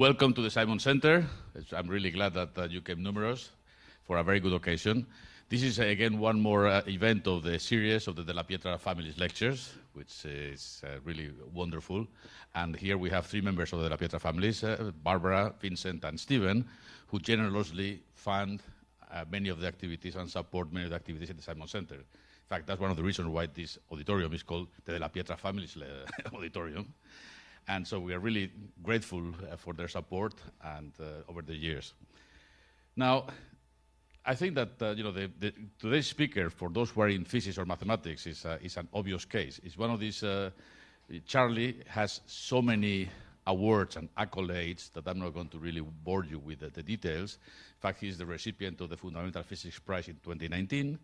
Welcome to the Simons Center. I'm really glad that uh, you came numerous for a very good occasion. This is, uh, again, one more uh, event of the series of the De La Pietra Families Lectures, which is uh, really wonderful. And here we have three members of the De La Pietra families, uh, Barbara, Vincent, and Stephen, who generously fund uh, many of the activities and support many of the activities at the Simons Center. In fact, that's one of the reasons why this auditorium is called the De La Pietra Families Auditorium. And so we are really grateful uh, for their support and uh, over the years. Now, I think that uh, you know the, the, today's speaker, for those who are in physics or mathematics, is, uh, is an obvious case. It's one of these. Uh, Charlie has so many awards and accolades that I'm not going to really bore you with the, the details. In fact, he's the recipient of the Fundamental Physics Prize in 2019.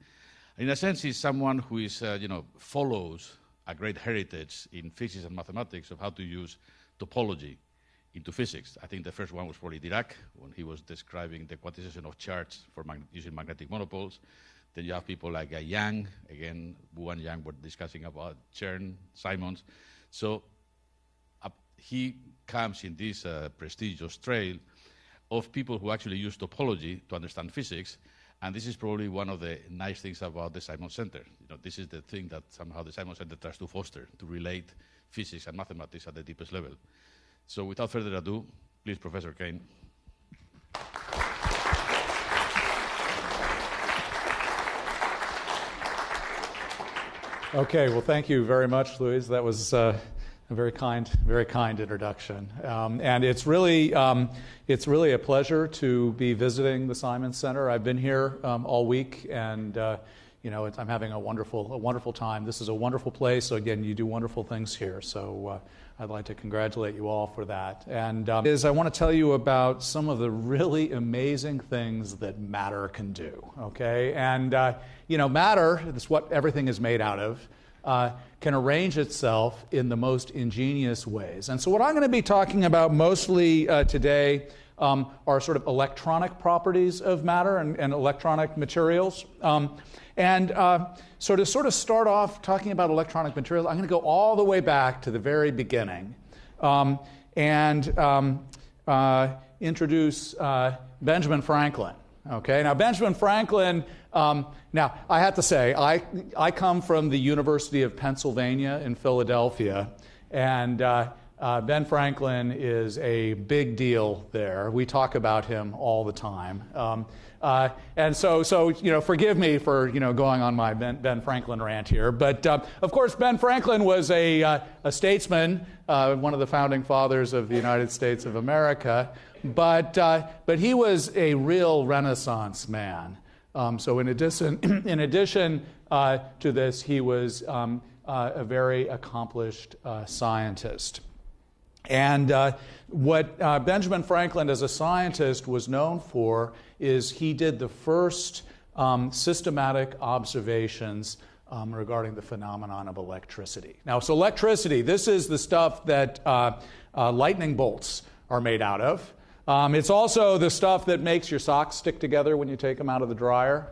In a sense, he's someone who is, uh, you know, follows a great heritage in physics and mathematics of how to use topology into physics. I think the first one was probably Dirac when he was describing the quantization of charge for mag using magnetic monopoles. Then you have people like uh, Yang, again, Wu and Yang were discussing about Chern, Simons. So uh, he comes in this uh, prestigious trail of people who actually use topology to understand physics and this is probably one of the nice things about the Simons Center. You know, this is the thing that somehow the Simons Center tries to foster, to relate physics and mathematics at the deepest level. So without further ado, please, Professor Kane. Okay, well, thank you very much, Luis. That was uh, a very kind, very kind introduction. Um, and it's really, um, it's really a pleasure to be visiting the Simons Center. I've been here um, all week, and uh, you know, I'm having a wonderful, a wonderful time. This is a wonderful place. So again, you do wonderful things here. So uh, I'd like to congratulate you all for that. And um, is I want to tell you about some of the really amazing things that matter can do. Okay, and uh, you know, matter is what everything is made out of uh, can arrange itself in the most ingenious ways. And so, what I'm going to be talking about mostly uh, today um, are sort of electronic properties of matter and, and electronic materials. Um, and uh, so, to sort of start off talking about electronic materials, I'm going to go all the way back to the very beginning um, and um, uh, introduce uh, Benjamin Franklin. Okay, now Benjamin Franklin um, now, I have to say, I, I come from the University of Pennsylvania in Philadelphia, and uh, uh, Ben Franklin is a big deal there. We talk about him all the time. Um, uh, and so, so, you know, forgive me for, you know, going on my Ben, ben Franklin rant here. But, uh, of course, Ben Franklin was a, uh, a statesman, uh, one of the founding fathers of the United States of America. But, uh, but he was a real Renaissance man. Um, so, in addition, in addition uh, to this, he was um, uh, a very accomplished uh, scientist. And uh, what uh, Benjamin Franklin, as a scientist, was known for is he did the first um, systematic observations um, regarding the phenomenon of electricity. Now, so electricity, this is the stuff that uh, lightning bolts are made out of. Um, it's also the stuff that makes your socks stick together when you take them out of the dryer.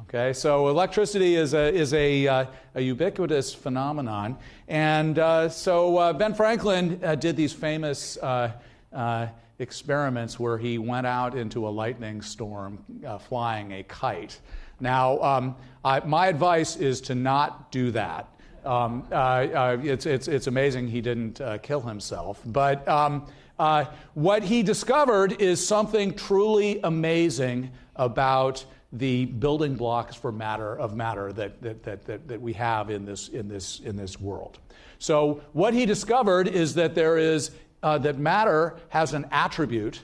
Okay, so electricity is a, is a, uh, a ubiquitous phenomenon. And uh, so uh, Ben Franklin uh, did these famous uh, uh, experiments where he went out into a lightning storm flying a kite. Now, um, I, my advice is to not do that. Um, it's, it's, it's amazing he didn't kill himself. But um, uh, what he discovered is something truly amazing about the building blocks for matter of matter that, that, that, that, that we have in this, in, this, in this world. So, what he discovered is that there is uh, that matter has an attribute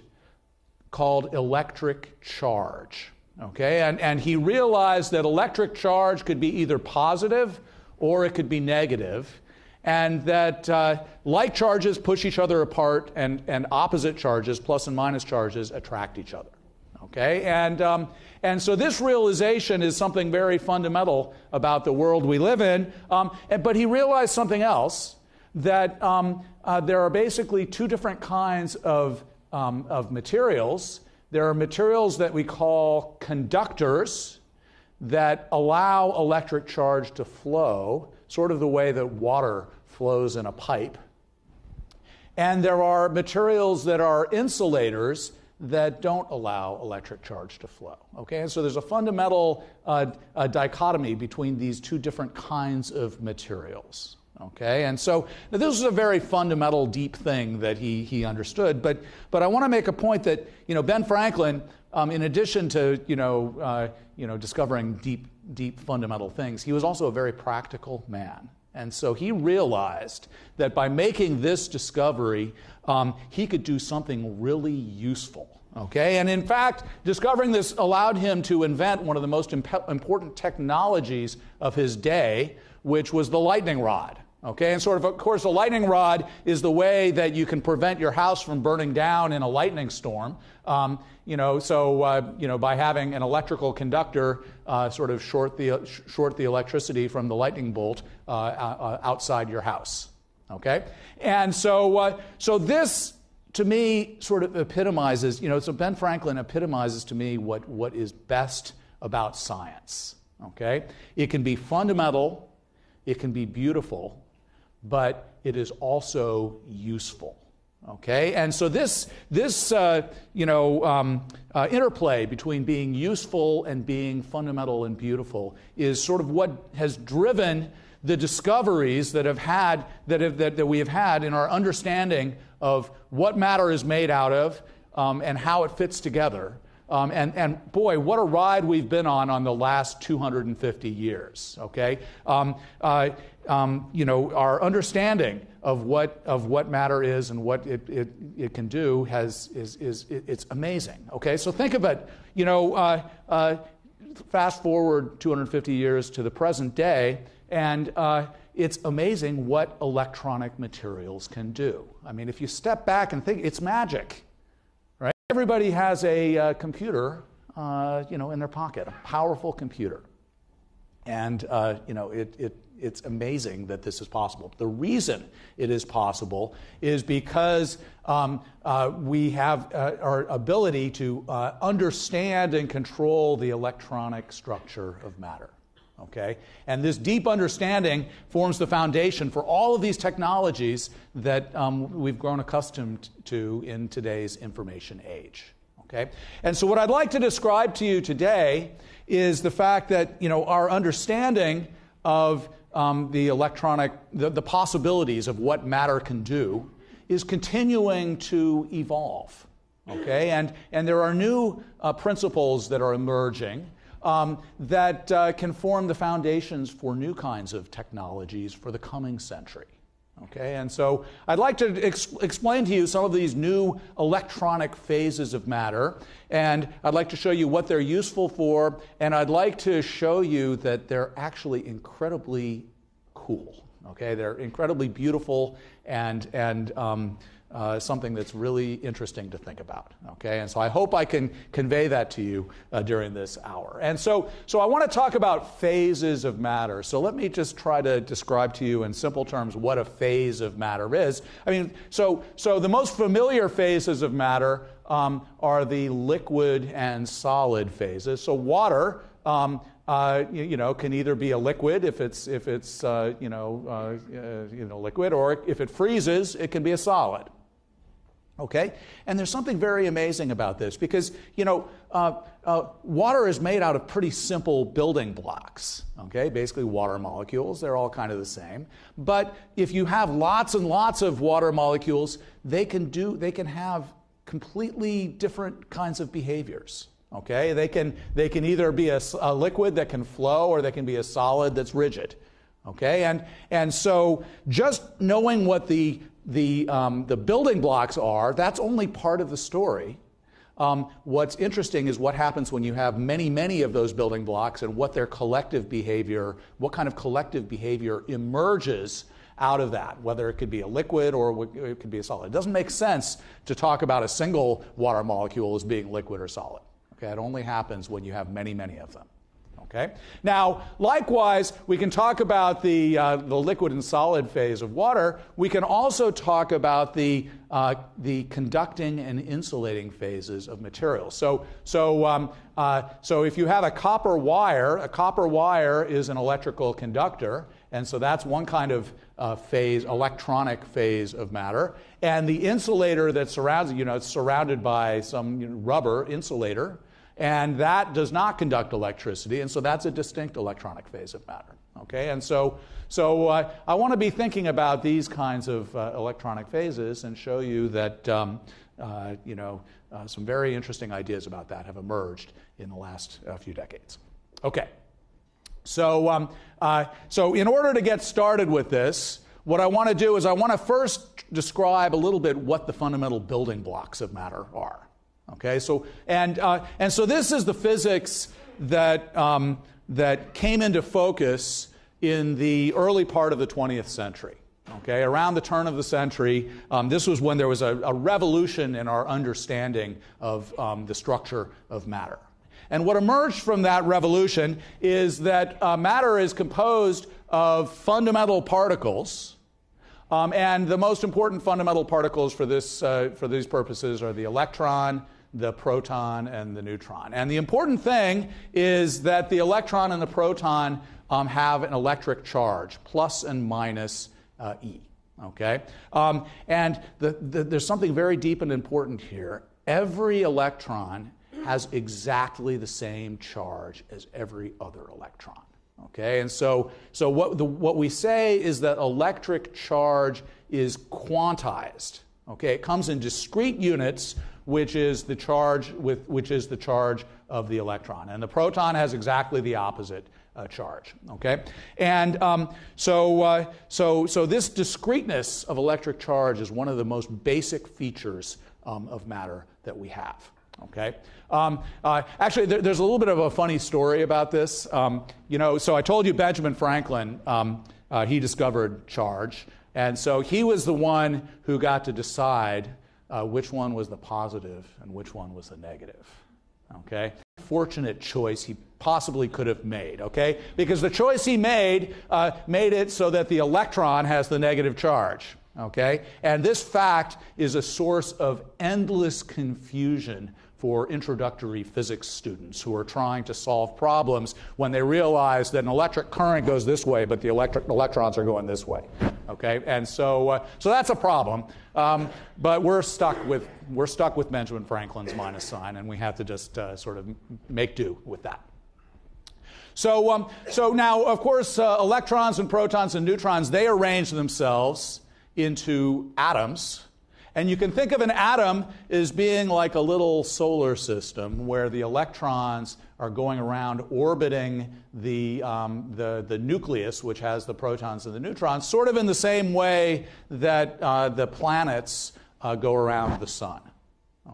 called electric charge. Okay, and, and he realized that electric charge could be either positive or it could be negative and that uh, like charges push each other apart, and, and opposite charges, plus and minus charges, attract each other. Okay? And, um, and so this realization is something very fundamental about the world we live in. Um, but he realized something else that um, uh, there are basically two different kinds of, um, of materials. There are materials that we call conductors that allow electric charge to flow sort of the way that water flows in a pipe. and there are materials that are insulators that don't allow electric charge to flow. Okay, and so there's a fundamental uh, a dichotomy between these two different kinds of materials. Okay, and so this is a very fundamental, deep thing that he, he understood. But, but I want to make a point that you know Ben Franklin, um, in addition to you know, uh, you know discovering deep, deep fundamental things, he was also a very practical man. And so he realized that by making this discovery, um, he could do something really useful. Okay, and in fact, discovering this allowed him to invent one of the most imp- important technologies of his day, which was the lightning rod. Okay, and sort of, of course, a lightning rod is the way that you can prevent your house from burning down in a lightning storm. Um, you know, so uh, you know, by having an electrical conductor uh, sort of short the short the electricity from the lightning bolt uh, outside your house. Okay, and so uh, so this to me sort of epitomizes. You know, so Ben Franklin epitomizes to me what what is best about science. Okay, it can be fundamental, it can be beautiful but it is also useful. Okay, and so this this uh, you know um, uh, interplay between being useful and being fundamental and beautiful is sort of what has driven the discoveries that have had that, have, that, that we have had in our understanding of what matter is made out of um, and how it fits together. Um, and, and boy, what a ride we've been on on the last 250 years. Okay, um, uh, um, you know, our understanding of what, of what matter is and what it, it, it can do has, is, is, it's amazing. Okay, so think of it, you know, uh, uh, fast forward 250 years to the present day, and uh, it's amazing what electronic materials can do. I mean, if you step back and think, it's magic, right? Everybody has a uh, computer, uh, you know, in their pocket, a powerful computer. And, uh, you know, it, it it's amazing that this is possible. The reason it is possible is because um, uh, we have uh, our ability to uh, understand and control the electronic structure of matter. Okay? And this deep understanding forms the foundation for all of these technologies that um, we've grown accustomed to in today's information age. Okay? And so, what I'd like to describe to you today is the fact that you know, our understanding of um, the electronic, the, the possibilities of what matter can do is continuing to evolve. Okay, and, and there are new uh, principles that are emerging um, that uh, can form the foundations for new kinds of technologies for the coming century. Okay, and so I'd like to ex- explain to you some of these new electronic phases of matter, and I'd like to show you what they're useful for, and I'd like to show you that they're actually incredibly cool. Okay, they're incredibly beautiful and and um, uh, something that's really interesting to think about. Okay, and so I hope I can convey that to you uh, during this hour. And so, so I want to talk about phases of matter. So let me just try to describe to you in simple terms what a phase of matter is. I mean, so so the most familiar phases of matter um, are the liquid and solid phases. So water. Um, uh, you, you, know, can either be a liquid if it's if it's uh, you know uh, uh you know liquid, or if it freezes, it can be a solid. Okay? And there's something very amazing about this because, you know, uh, uh, water is made out of pretty simple building blocks. Okay? Basically, water molecules, they're all kind of the same. But if you have lots and lots of water molecules, they can do, they can have completely different kinds of behaviors. Okay? They can, they can either be a, a liquid that can flow or they can be a solid that's rigid. Okay? And, and so just knowing what the the, um, the building blocks are, that's only part of the story. Um, what's interesting is what happens when you have many, many of those building blocks and what their collective behavior, what kind of collective behavior emerges out of that, whether it could be a liquid or it could be a solid. It doesn't make sense to talk about a single water molecule as being liquid or solid. Okay, it only happens when you have many, many of them. Okay? Now, likewise, we can talk about the, uh, the liquid and solid phase of water. We can also talk about the, uh, the conducting and insulating phases of materials. So, so, um, uh, so if you have a copper wire, a copper wire is an electrical conductor, and so that's one kind of uh, phase, electronic phase of matter. And the insulator that surrounds it, you know, it's surrounded by some you know, rubber insulator, and that does not conduct electricity, and so that's a distinct electronic phase of matter. Okay, and so, so uh, I want to be thinking about these kinds of uh, electronic phases and show you that um, uh, you know uh, some very interesting ideas about that have emerged in the last uh, few decades. Okay. So, um, uh, so in order to get started with this, what I want to do is I want to first describe a little bit what the fundamental building blocks of matter are. Okay, so and uh, and so this is the physics that um, that came into focus in the early part of the 20th century. Okay, around the turn of the century, um, this was when there was a, a, revolution in our understanding of um, the structure of matter. And what emerged from that revolution is that uh, matter is composed of fundamental particles. Um, and the most important fundamental particles for, this, uh, for these purposes are the electron, the proton, and the neutron. And the important thing is that the electron and the proton um, have an electric charge, plus and minus uh, E. Okay? Um, and the, the, there's something very deep and important here. Every electron has exactly the same charge as every other electron. Okay, and so, so what, the, what we say is that electric charge is quantized. Okay, it comes in discrete units, which is the charge with which is the charge of the electron, and the proton has exactly the opposite uh, charge. Okay, and um, so uh, so so this discreteness of electric charge is one of the most basic features um, of matter that we have. Okay. Um, uh, actually, there, there's a little bit of a funny story about this. Um, you know, so I told you Benjamin Franklin, um, uh, he discovered charge. And so he was the one who got to decide uh, which one was the positive and which one was the negative. Okay? Fortunate choice he possibly could have made, okay? Because the choice he made uh, made it so that the electron has the negative charge. Okay? And this fact is a source of endless confusion for introductory physics students who are trying to solve problems when they realize that an electric current goes this way, but the electric electrons are going this way. Okay, and so uh, so that's a problem. Um, but we're stuck with we're stuck with Benjamin Franklin's minus sign, and we have to just uh, sort of make do with that. So, um, so now, of course, uh, electrons and protons and neutrons they arrange themselves into atoms. And you can think of an atom as being like a little solar system where the electrons are going around orbiting the, um, the, the nucleus, which has the protons and the neutrons, sort of in the same way that uh, the planets uh, go around the sun.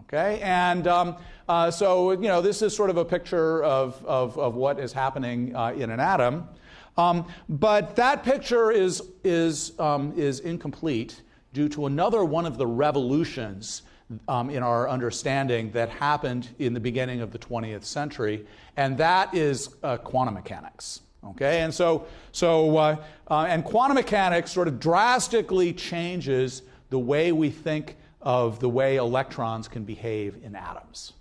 Okay? And um, uh, so, you know, this is sort of a picture of, of, of what is happening uh, in an atom. Um, but that picture is, is, um, is incomplete due to another one of the revolutions um, in our understanding that happened in the beginning of the 20th century, and that is uh, quantum mechanics. Okay, and so, so uh, uh, and quantum mechanics sort of drastically changes the way we think of the way electrons can behave in atoms.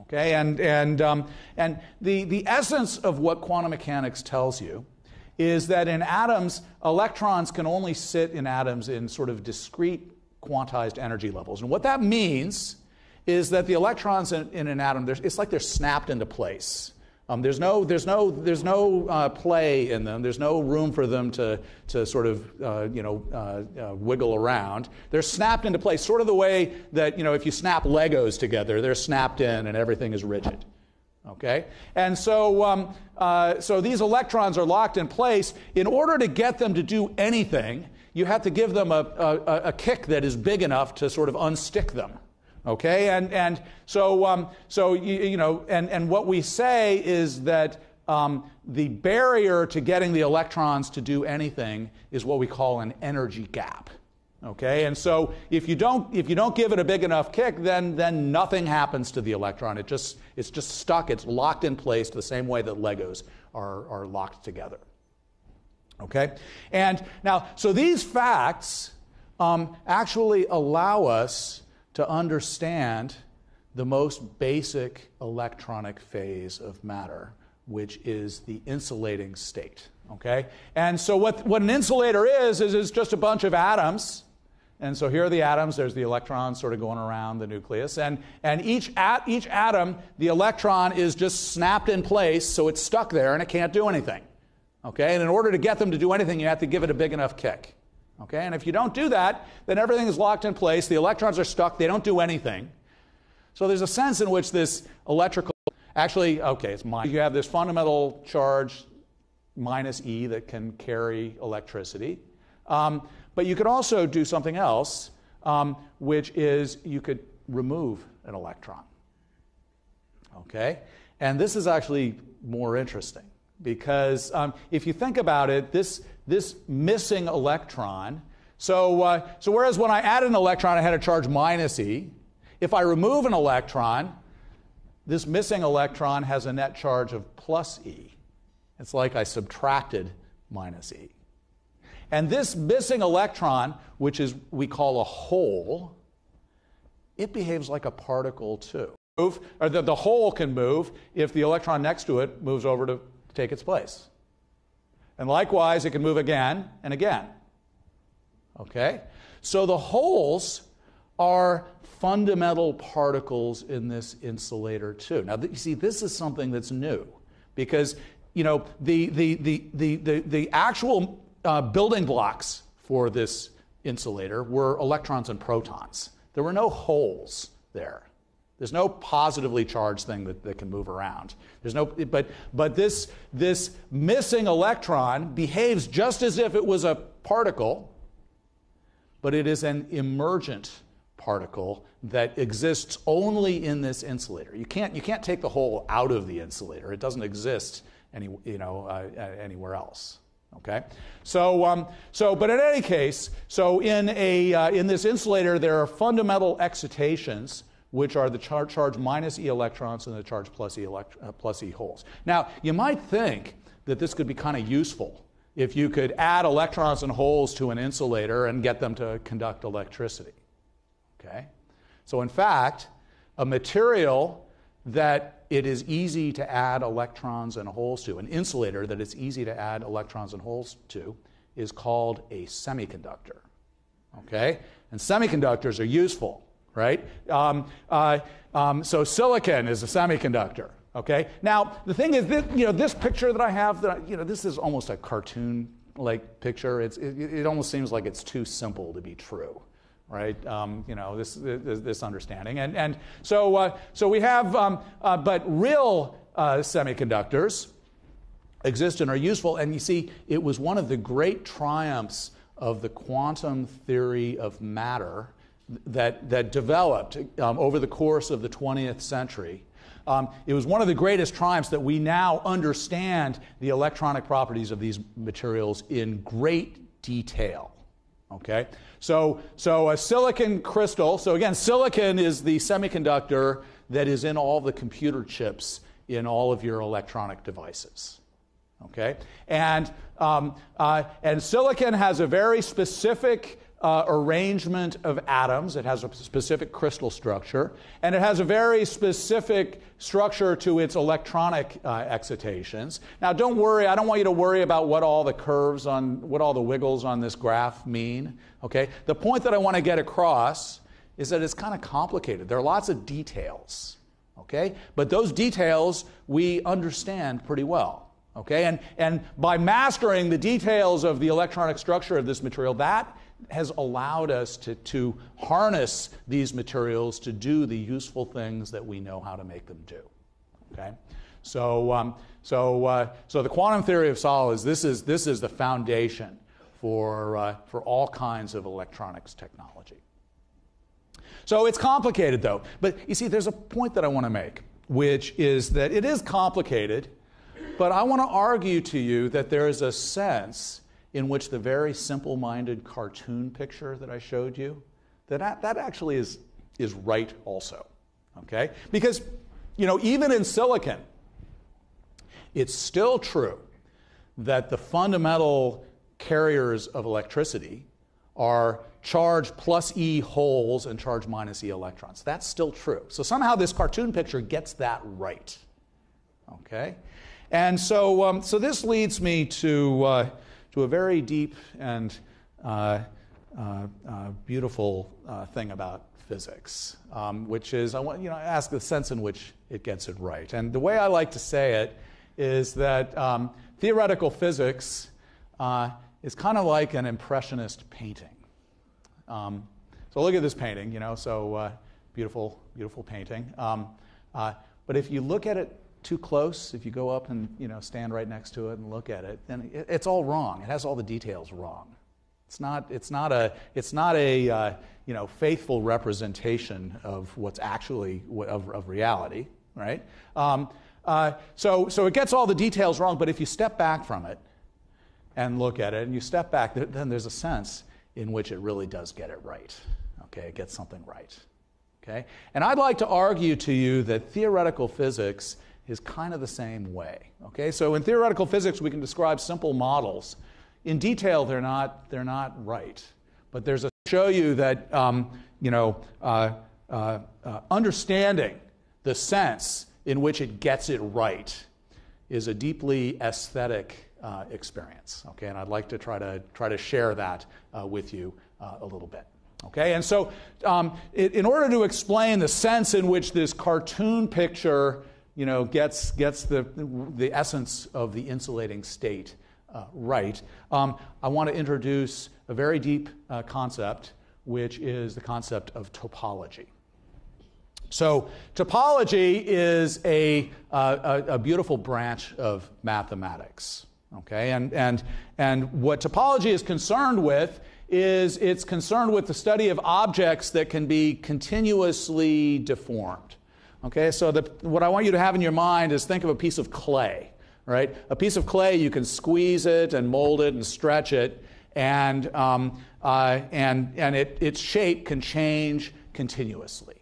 Okay, and, and, um, and the, the essence of what quantum mechanics tells you is that in atoms, electrons can only sit in atoms in sort of discrete quantized energy levels. And what that means is that the electrons in, in an atom, it's like they're snapped into place. Um, there's no, there's no, there's no uh, play in them. There's no room for them to, to sort of, uh, you know, uh, uh wiggle around. They're snapped into place, sort of the way that, you know, if you snap Legos together, they're snapped in and everything is rigid. Okay? And so, um, uh, so these electrons are locked in place. In order to get them to do anything, you have to give them a, a, a kick that is big enough to sort of unstick them. Okay? And, and so, um, so you, you, know, and, and what we say is that um, the barrier to getting the electrons to do anything is what we call an energy gap. Okay, and so if you don't if you don't give it a big enough kick, then then nothing happens to the electron. It just it's just stuck. It's locked in place the same way that Legos are, are locked together. Okay, and now so these facts um, actually allow us to understand the most basic electronic phase of matter, which is the insulating state. Okay? And so what, what an insulator is, is it's just a bunch of atoms. And so here are the atoms. There's the electrons sort of going around the nucleus. And, and each, at, each atom, the electron is just snapped in place, so it's stuck there and it can't do anything. Okay? And in order to get them to do anything, you have to give it a big enough kick. Okay? And if you don't do that, then everything is locked in place. The electrons are stuck. They don't do anything. So there's a sense in which this electrical, actually, okay, it's minus. You have this fundamental charge minus E that can carry electricity. Um, but you could also do something else, um, which is you could remove an electron. Okay? And this is actually more interesting because um, if you think about it, this, this missing electron, so, uh, so whereas when I added an electron, I had a charge minus E, if I remove an electron, this missing electron has a net charge of plus E. It's like I subtracted minus E. And this missing electron, which is we call a hole, it behaves like a particle too. Move, or the, the hole can move if the electron next to it moves over to take its place. And likewise, it can move again and again. Okay? So the holes are fundamental particles in this insulator too. Now, you see, this is something that's new because you know, the, the, the, the, the, the actual uh, building blocks for this insulator were electrons and protons. There were no holes there. There's no positively charged thing that, that can move around. There's no, but, but this, this missing electron behaves just as if it was a particle, but it is an emergent particle that exists only in this insulator. You can't, you can't take the hole out of the insulator. It doesn't exist any, you know, uh, anywhere else. Okay, so um, so but in any case, so in a uh, in this insulator there are fundamental excitations which are the char- charge minus e electrons and the charge plus e, elect- uh, plus e holes. Now you might think that this could be kind of useful if you could add electrons and holes to an insulator and get them to conduct electricity. Okay, so in fact, a material that it is easy to add electrons and holes to, an insulator that it's easy to add electrons and holes to, is called a semiconductor. Okay? And semiconductors are useful, right? Um, uh, um, so silicon is a semiconductor. Okay. Now the thing is, this, you know, this picture that I have, that you know, this is almost a cartoon-like picture. It's, it, it almost seems like it's too simple to be true right? Um, you know, this, this, this, understanding. And, and so, uh, so we have, um, uh, but real uh, semiconductors exist and are useful. And you see, it was one of the great triumphs of the quantum theory of matter that, that developed um, over the course of the 20th century. Um, it was one of the greatest triumphs that we now understand the electronic properties of these materials in great detail. Okay? So, so a silicon crystal, so again, silicon is the semiconductor that is in all the computer chips in all of your electronic devices. Okay? And, um, uh, and silicon has a very specific uh, arrangement of atoms. It has a specific crystal structure, and it has a very specific structure to its electronic uh, excitations. Now, don't worry. I don't want you to worry about what all the curves on, what all the wiggles on this graph mean. Okay. The point that I want to get across is that it's kind of complicated. There are lots of details. Okay, but those details we understand pretty well. Okay, and, and by mastering the details of the electronic structure of this material, that has allowed us to, to harness these materials to do the useful things that we know how to make them do. Okay? So, um, so, uh, so the quantum theory of solids, this is, this is the foundation for, uh, for all kinds of electronics technology. So it's complicated though. But you see, there's a point that I want to make, which is that it is complicated, but I want to argue to you that there is a sense in which the very simple minded cartoon picture that I showed you, that, that actually is, is right also. Okay? Because, you know, even in silicon, it's still true that the fundamental carriers of electricity are charge plus E holes and charge minus E electrons. That's still true. So somehow this cartoon picture gets that right. Okay? and so, um, so this leads me to, uh, to a very deep and uh, uh, uh beautiful uh, thing about physics, um, which is I want you know ask the sense in which it gets it right. And the way I like to say it is that um, theoretical physics uh, is kind of like an impressionist painting. Um, so look at this painting, you know, so beautiful, beautiful painting. Um, but if you look at it too close, if you go up and you know stand right next to it and look at it, then it, it's all wrong. It has all the details wrong. It's not. It's not a. It's not a uh, you know faithful representation of what's actually of, of reality, right? Um, uh, so so it gets all the details wrong. But if you step back from it and look at it, and you step back, then there's a sense in which it really does get it right. Okay, it gets something right. Okay, and I'd like to argue to you that theoretical physics is kind of the same way. Okay, so in theoretical physics, we can describe simple models. In detail, they're not, they're not right. But there's a show you that, um, you know, uh, uh, uh, understanding the sense in which it gets it right is a deeply aesthetic uh, experience. Okay, and I'd like to try to try to share that uh, with you uh, a little bit. Okay, and so um, in order to explain the sense in which this cartoon picture you know, gets, gets the, the essence of the insulating state uh, right, um, I want to introduce a very deep uh, concept, which is the concept of topology. So, topology is a, uh, a, a, beautiful branch of mathematics. Okay? And, and, and what topology is concerned with is it's concerned with the study of objects that can be continuously deformed. Okay, so the, what I want you to have in your mind is think of a piece of clay, right? A piece of clay, you can squeeze it and mold it and stretch it, and, um, uh, and, and it, its shape can change continuously.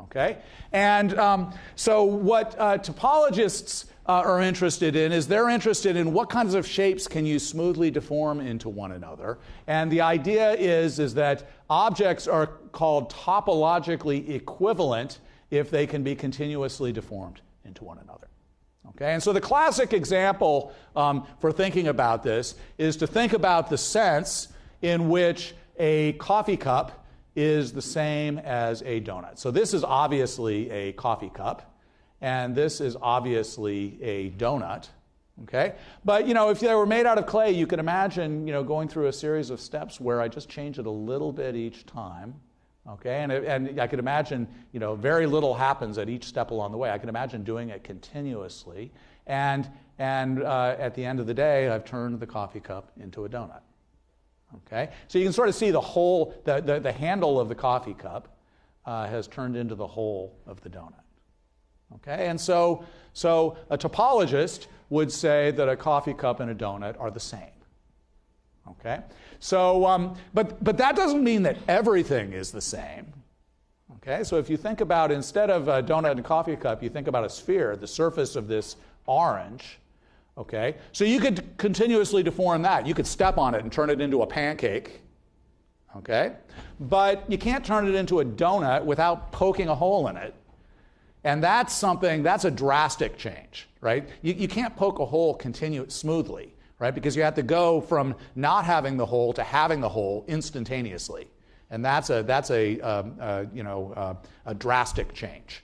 Okay? And um, so, what uh, topologists uh, are interested in is they're interested in what kinds of shapes can you smoothly deform into one another. And the idea is, is that objects are called topologically equivalent if they can be continuously deformed into one another. Okay, and so the classic example um, for thinking about this is to think about the sense in which a coffee cup is the same as a donut. So this is obviously a coffee cup, and this is obviously a donut. Okay, but you know, if they were made out of clay, you could imagine you know going through a series of steps where I just change it a little bit each time Okay, and, and I could imagine, you know, very little happens at each step along the way. I can imagine doing it continuously, and, and uh, at the end of the day, I've turned the coffee cup into a donut. Okay, so you can sort of see the whole, the, the, the handle of the coffee cup uh, has turned into the whole of the donut. Okay, and so, so a topologist would say that a coffee cup and a donut are the same. Okay? So, um, but, but that doesn't mean that everything is the same. Okay? So if you think about, instead of a donut and coffee cup, you think about a sphere, the surface of this orange. Okay? So you could continuously deform that. You could step on it and turn it into a pancake. Okay? But you can't turn it into a donut without poking a hole in it. And that's something, that's a drastic change, right? You, you can't poke a hole continue smoothly right? Because you have to go from not having the hole to having the hole instantaneously. And that's a, that's a, um, uh, you know, uh, a drastic change.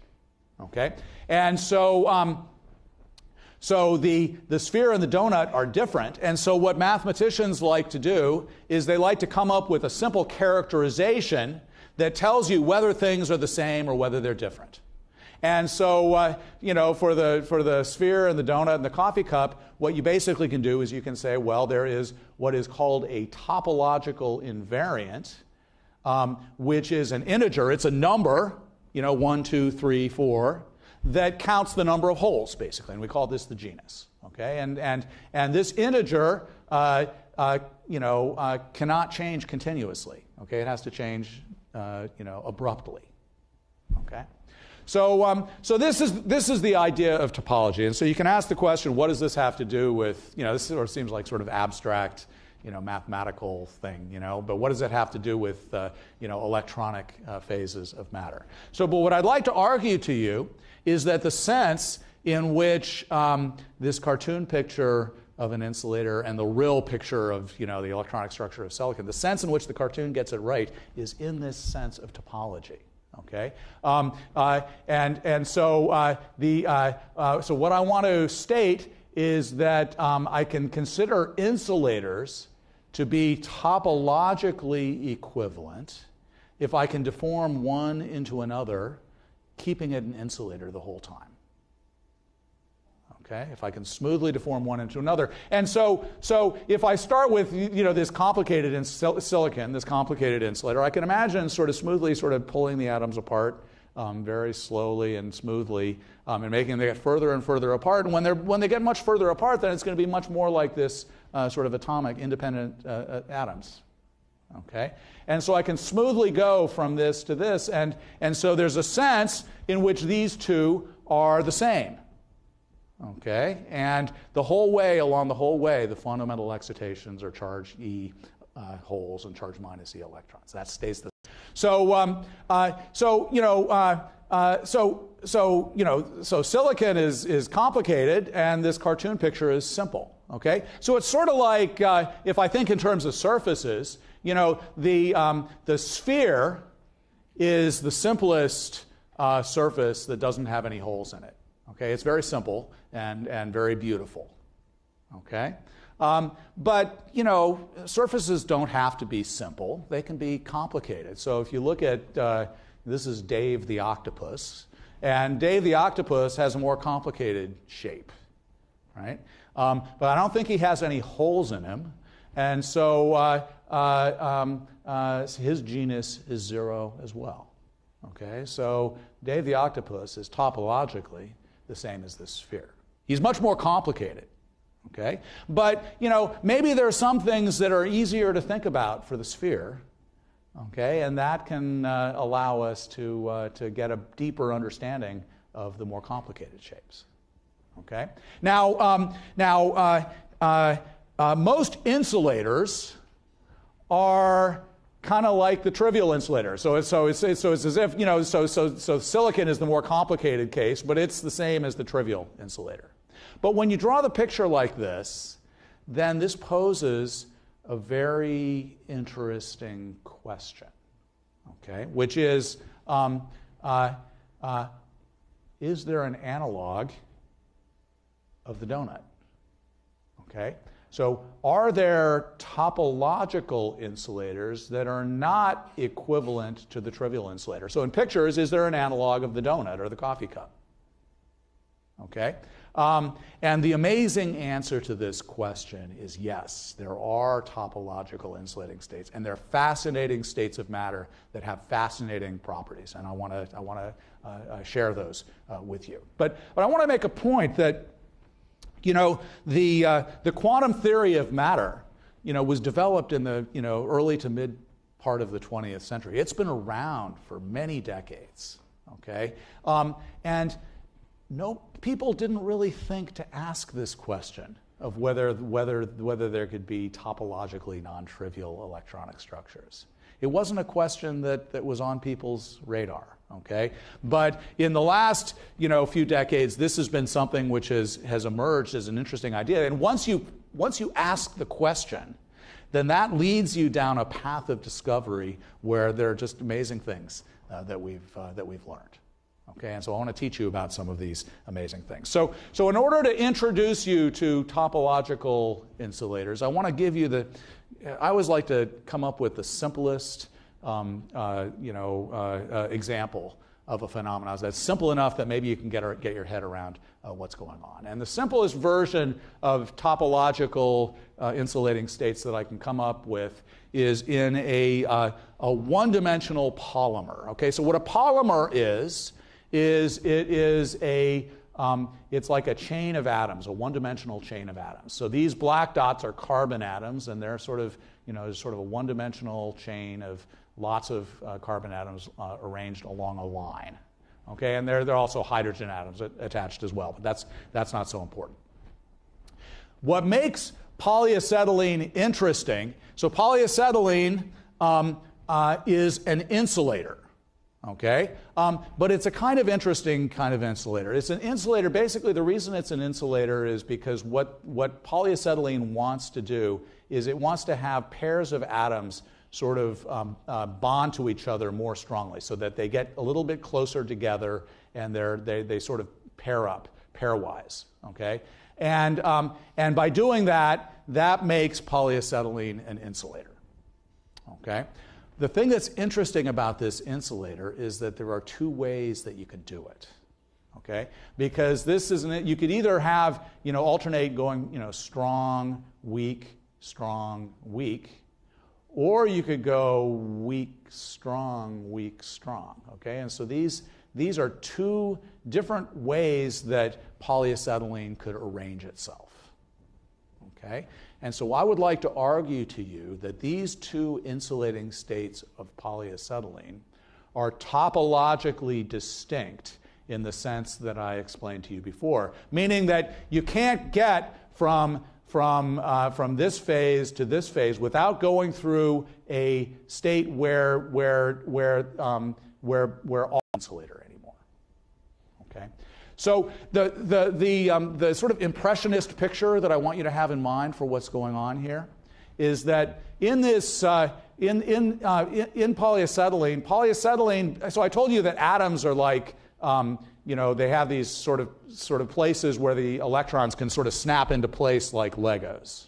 Okay? And so, um, so the, the sphere and the donut are different. And so what mathematicians like to do is they like to come up with a simple characterization that tells you whether things are the same or whether they're different. And so, uh, you know, for the, for the sphere and the donut and the coffee cup, what you basically can do is you can say, well, there is what is called a topological invariant, um, which is an integer. It's a number, you know, one, two, three, four, that counts the number of holes, basically. And we call this the genus. Okay? And, and, and this integer, uh, uh, you know, uh, cannot change continuously. Okay? It has to change, uh, you know, abruptly. Okay? So, um, so this, is, this is the idea of topology. And so you can ask the question, what does this have to do with, you know, this sort of seems like sort of abstract, you know, mathematical thing, you know, but what does it have to do with, uh, you know, electronic uh, phases of matter? So, but what I'd like to argue to you is that the sense in which um, this cartoon picture of an insulator and the real picture of you know, the electronic structure of silicon, the sense in which the cartoon gets it right is in this sense of topology. Okay, um, uh, and and so uh, the uh, uh so what I want to state is that um, I can consider insulators to be topologically equivalent if I can deform one into another, keeping it an insulator the whole time okay? If i can smoothly deform one into another. And so so if i start with you know this complicated in silicon this complicated insulator i can imagine sort of smoothly sort of pulling the atoms apart um, very slowly and smoothly um, and making them get further and further apart. And when, they're, when they get much further apart then it's going to be much more like this uh, sort of atomic independent uh, uh, atoms okay? And so i can smoothly go from this to this and, and so there's a sense in which these two are the same Okay? And the whole way, along the whole way, the fundamental excitations are charge E uh, holes and charge minus E electrons. That stays the same. so, um, uh, so you know, uh, uh, so so you know, so silicon is is complicated, and this cartoon picture is simple. Okay, so it's sort of like uh, if I think in terms of surfaces, you know, the um, the sphere is the simplest uh, surface that doesn't have any holes in it. Okay, it's very simple and, and very beautiful. Okay? Um, but, you know, surfaces don't have to be simple, they can be complicated. So if you look at uh, this is Dave the octopus, and Dave the octopus has a more complicated shape, right? Um, but I don't think he has any holes in him. And so uh, uh, um, uh, his genus is zero as well. Okay, so Dave the octopus is topologically the same as the sphere. He's much more complicated. Okay? But, you know, maybe there are some things that are easier to think about for the sphere. Okay? And that can uh, allow us to, uh, to get a deeper understanding of the more complicated shapes. Okay? Now, um, now uh, uh, uh most insulators are kind of like the trivial insulator. So it's, so it's, so it's as if, you know, so, so, so silicon is the more complicated case, but it's the same as the trivial insulator. But when you draw the picture like this, then this poses a very interesting question, okay, which is um, uh, uh, is there an analog of the donut? Okay? So, are there topological insulators that are not equivalent to the trivial insulator? So, in pictures, is there an analog of the donut or the coffee cup? Okay? Um, and the amazing answer to this question is yes, there are topological insulating states, and they're fascinating states of matter that have fascinating properties. And I want to I wanna, uh, uh, share those uh, with you. But, but I want to make a point that you know, the, uh, the quantum theory of matter, you know, was developed in the, you know, early to mid part of the 20th century. It's been around for many decades, okay? Um, and no, people didn't really think to ask this question of whether, whether, whether there could be topologically non-trivial electronic structures. It wasn't a question that, that was on people's radar okay? But in the last you know few decades this has been something which has, has emerged as an interesting idea. And once you once you ask the question then that leads you down a path of discovery where there are just amazing things uh, that we've uh, that we've learned okay? And so i want to teach you about some of these amazing things. So so in order to introduce you to topological insulators i want to give you the i always like to come up with the simplest um, uh, you know, uh, uh, example of a phenomenon that's simple enough that maybe you can get, get your head around uh, what's going on. And the simplest version of topological uh, insulating states that I can come up with is in a, a one dimensional polymer. Okay, so what a polymer is, is it is a um, it's like a chain of atoms, a one dimensional chain of atoms. So these black dots are carbon atoms, and they're sort of, you know, sort of a one dimensional chain of, lots of uh, carbon atoms uh, arranged along a line. Okay, and there, there are also hydrogen atoms attached as well, but that's, that's not so important. What makes polyacetylene interesting, so polyacetylene um, uh, is an insulator. Okay? Um, but it's a kind of interesting kind of insulator. It's an insulator. Basically, the reason it's an insulator is because what, what polyacetylene wants to do is it wants to have pairs of atoms sort of um, uh, bond to each other more strongly so that they get a little bit closer together and they're, they, they sort of pair up, pairwise. Okay? And, um, and by doing that, that makes polyacetylene an insulator. Okay? The thing that's interesting about this insulator is that there are two ways that you can do it. Okay? Because this isn't you could either have, you know, alternate going, you know, strong, weak, strong, weak, or you could go weak, strong, weak, strong. Okay? And so these these are two different ways that polyacetylene could arrange itself. Okay? And so I would like to argue to you that these two insulating states of polyacetylene are topologically distinct in the sense that I explained to you before, meaning that you can't get from, from, uh, from this phase to this phase without going through a state where, where, where, um, where, where all insulator anymore. Okay? So, the, the, the, um, the sort of impressionist picture that I want you to have in mind for what's going on here is that in this, uh, in, in, uh, in, in, polyacetylene, polyacetylene, so I told you that atoms are like, um, you know, they have these sort of, sort of places where the electrons can sort of snap into place like Legos.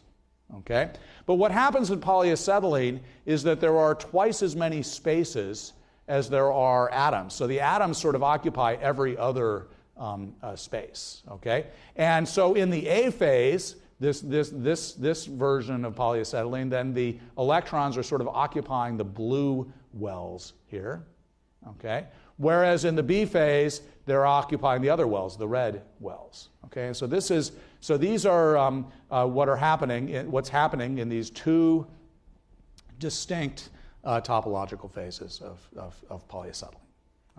Okay? But what happens in polyacetylene is that there are twice as many spaces as there are atoms. So the atoms sort of occupy every other um, uh, space. Okay, and so in the A phase, this, this, this, this version of polyacetylene, then the electrons are sort of occupying the blue wells here. Okay, whereas in the B phase, they're occupying the other wells, the red wells. Okay, and so this is so these are um, uh, what are happening. What's happening in these two distinct uh, topological phases of, of, of polyacetylene.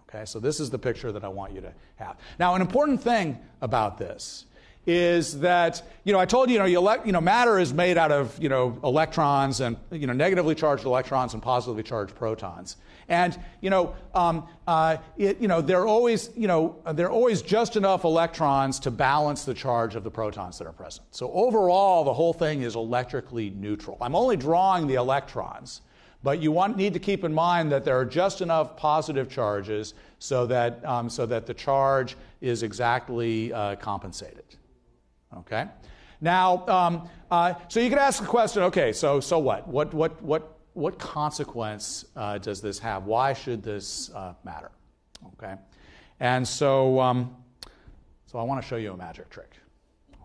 Okay, so this is the picture that I want you to have. Now, an important thing about this is that you know I told you you know, you, you know matter is made out of you know electrons and you know negatively charged electrons and positively charged protons, and you know um, uh, it, you know there are always you know there are always just enough electrons to balance the charge of the protons that are present. So overall, the whole thing is electrically neutral. I'm only drawing the electrons. But you want, need to keep in mind that there are just enough positive charges so that, um, so that the charge is exactly uh, compensated. Okay? Now, um, uh, so you could ask the question okay, so, so what? What, what, what, what consequence uh, does this have? Why should this uh, matter? Okay? And so, um, so I want to show you a magic trick.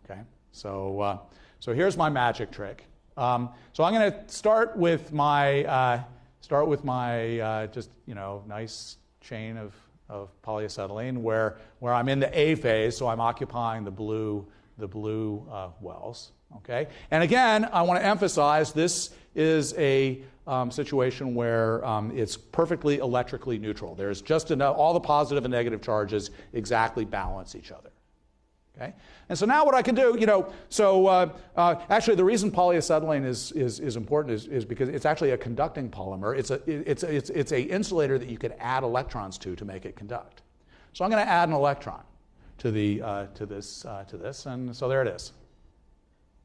Okay? So, uh, so here's my magic trick. Um, so I'm going to start with my uh, start with my uh, just you know nice chain of, of polyacetylene where where I'm in the A phase, so I'm occupying the blue the blue uh, wells. Okay, and again I want to emphasize this is a um, situation where um, it's perfectly electrically neutral. There's just enough, all the positive and negative charges exactly balance each other. Okay? And so now what I can do, you know, so uh, uh, actually the reason polyacetylene is, is, is important is, is because it's actually a conducting polymer. It's a, it's, a, it's, it's a insulator that you could add electrons to to make it conduct. So I'm going to add an electron to, the, uh, to, this, uh, to this, and so there it is.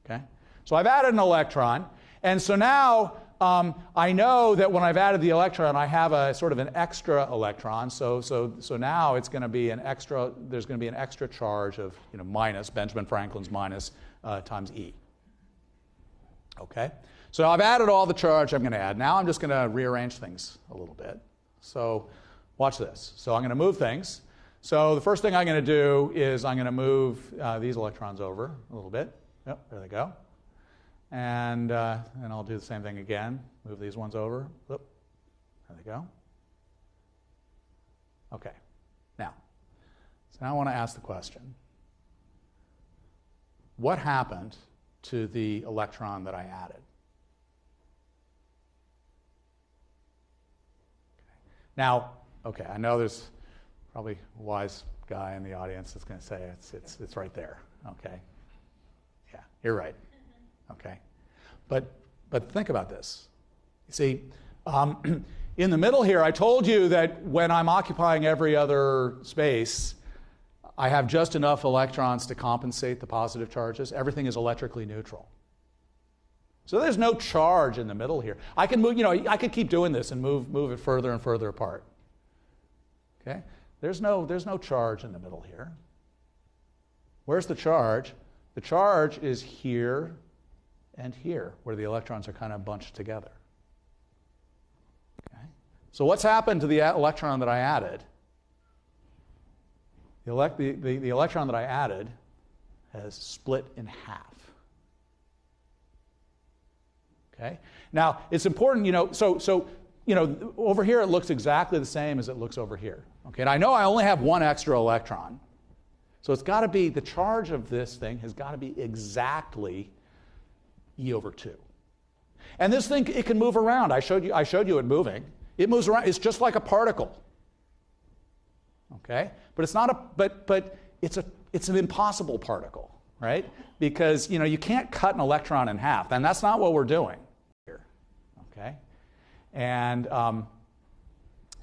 Okay? So I've added an electron, and so now um, I know that when I've added the electron, I have a sort of an extra electron. So, so, so now it's going to be an extra, there's going to be an extra charge of, you know, minus, Benjamin Franklin's minus uh, times E. Okay? So I've added all the charge I'm going to add. Now I'm just going to rearrange things a little bit. So watch this. So I'm going to move things. So the first thing I'm going to do is I'm going to move uh, these electrons over a little bit. Yep, there they go. And, uh, and I'll do the same thing again. Move these ones over. Oop. There they go. Okay. Now, so now I want to ask the question what happened to the electron that I added? Now, okay, I know there's probably wise guy in the audience that's going to say it's, it's, it's right there. Okay. Yeah, you're right. Okay? But, but think about this. You see, um, in the middle here, I told you that when I'm occupying every other space, I have just enough electrons to compensate the positive charges. Everything is electrically neutral. So there's no charge in the middle here. I can move, you know, I could keep doing this and move, move it further and further apart. Okay? There's no, there's no charge in the middle here. Where's the charge? The charge is here and here, where the electrons are kind of bunched together. Okay? So what's happened to the electron that I added? The, elect, the, the, the electron that I added has split in half. Okay? Now, it's important, you know, so, so, you know, over here it looks exactly the same as it looks over here. Okay, and I know I only have one extra electron. So it's got to be, the charge of this thing has got to be exactly E over 2. And this thing, it can move around. I showed you, I showed you it moving. It moves around. It's just like a particle. Okay? But it's not a, but, but it's, a, it's an impossible particle, right? Because, you know, you can't cut an electron in half. And that's not what we're doing? And um,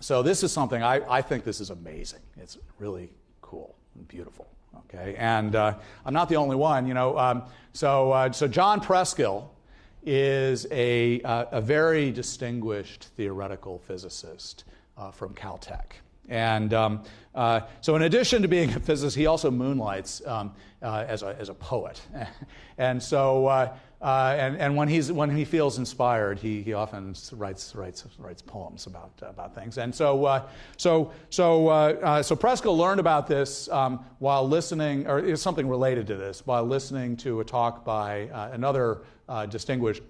so this is something, I, I think this is amazing. It's really cool and beautiful. Okay, and uh, I'm not the only one. You know, um, so uh, so John Preskill is a, uh, a very distinguished theoretical physicist uh, from Caltech. And um, uh, so, in addition to being a physicist, he also moonlights um, uh, as, a, as a poet. and so, uh, uh, and, and when, he's, when he feels inspired, he, he often writes, writes, writes poems about, about things. And so, uh, so, so, uh, so Preskill learned about this um, while listening, or something related to this, while listening to a talk by another distinguished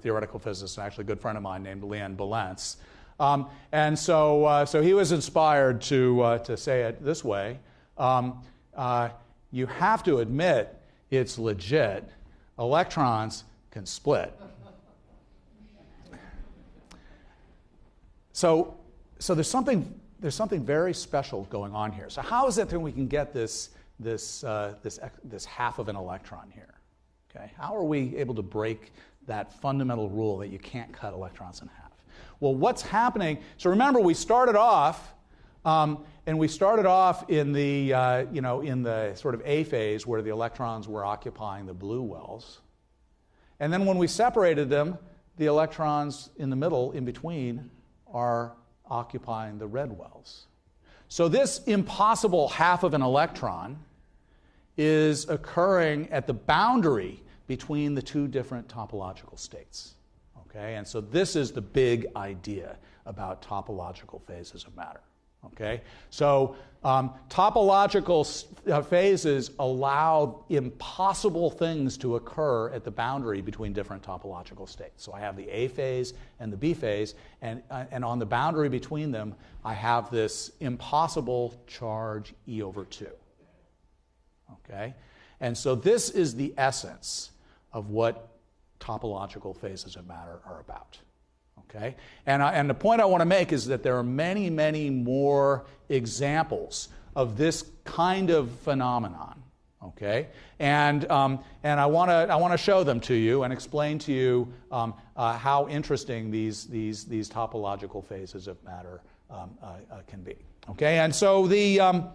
theoretical physicist, and actually a good friend of mine named Leon Balents. Um, and so, uh, so he was inspired to, uh, to say it this way um, uh, You have to admit it's legit. Electrons can split. So, so there's, something, there's something very special going on here. So, how is it that we can get this, this, uh, this, this half of an electron here? Okay? How are we able to break that fundamental rule that you can't cut electrons in half? Well, what's happening? So remember, we started off, um, and we started off in the, uh, you know, in the sort of A phase where the electrons were occupying the blue wells. And then when we separated them, the electrons in the middle, in between, are occupying the red wells. So this impossible half of an electron is occurring at the boundary between the two different topological states. Okay, and so this is the big idea about topological phases of matter. Okay, so um, topological uh, phases allow impossible things to occur at the boundary between different topological states. So I have the A phase and the B phase, and, uh, and on the boundary between them, I have this impossible charge E over 2. Okay, and so this is the essence of what topological phases of matter are about. Okay? And, I, and the point I want to make is that there are many, many more examples of this kind of phenomenon. Okay? And, um, and I want to I wanna show them to you and explain to you um, uh, how interesting these, these, these topological phases of matter um, uh, uh, can be. Okay? And so the, um,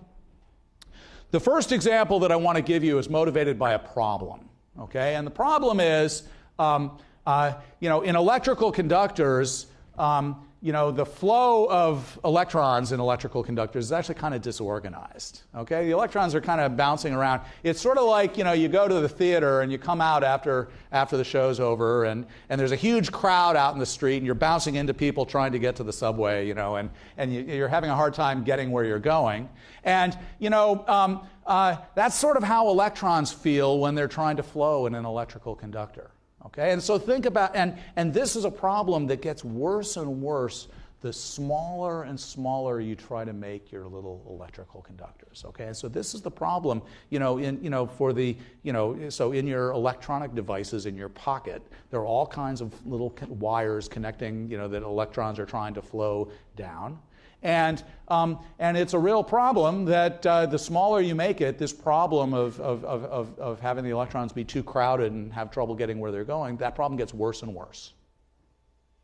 the first example that I want to give you is motivated by a problem. Okay? And the problem is um, uh, you know, in electrical conductors, um, you know, the flow of electrons in electrical conductors is actually kind of disorganized. Okay, the electrons are kind of bouncing around. It's sort of like you know, you go to the theater and you come out after after the show's over, and and there's a huge crowd out in the street, and you're bouncing into people trying to get to the subway, you know, and and you, are having a hard time getting where you're going, and you know. Um, uh, that's sort of how electrons feel when they're trying to flow in an electrical conductor. Okay, and so think about, and, and this is a problem that gets worse and worse the smaller and smaller you try to make your little electrical conductors. Okay, and so this is the problem, you know, in, you know, for the, you know, so in your electronic devices in your pocket, there are all kinds of little wires connecting, you know, that electrons are trying to flow down. And, um, and it's a real problem that uh, the smaller you make it, this problem of, of, of, of, having the electrons be too crowded and have trouble getting where they're going, that problem gets worse and worse.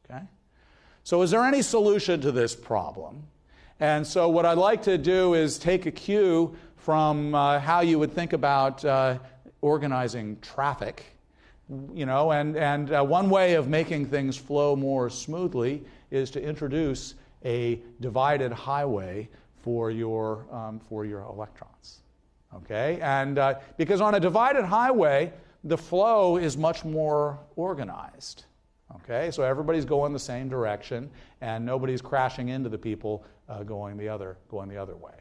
Okay? So, is there any solution to this problem? And so, what I'd like to do is take a cue from uh, how you would think about uh, organizing traffic. You know, and, and uh, one way of making things flow more smoothly is to introduce a divided highway for your, um, for your electrons. Okay? And uh, because on a divided highway, the flow is much more organized. Okay? So everybody's going the same direction, and nobody's crashing into the people uh, going, the other, going the other way.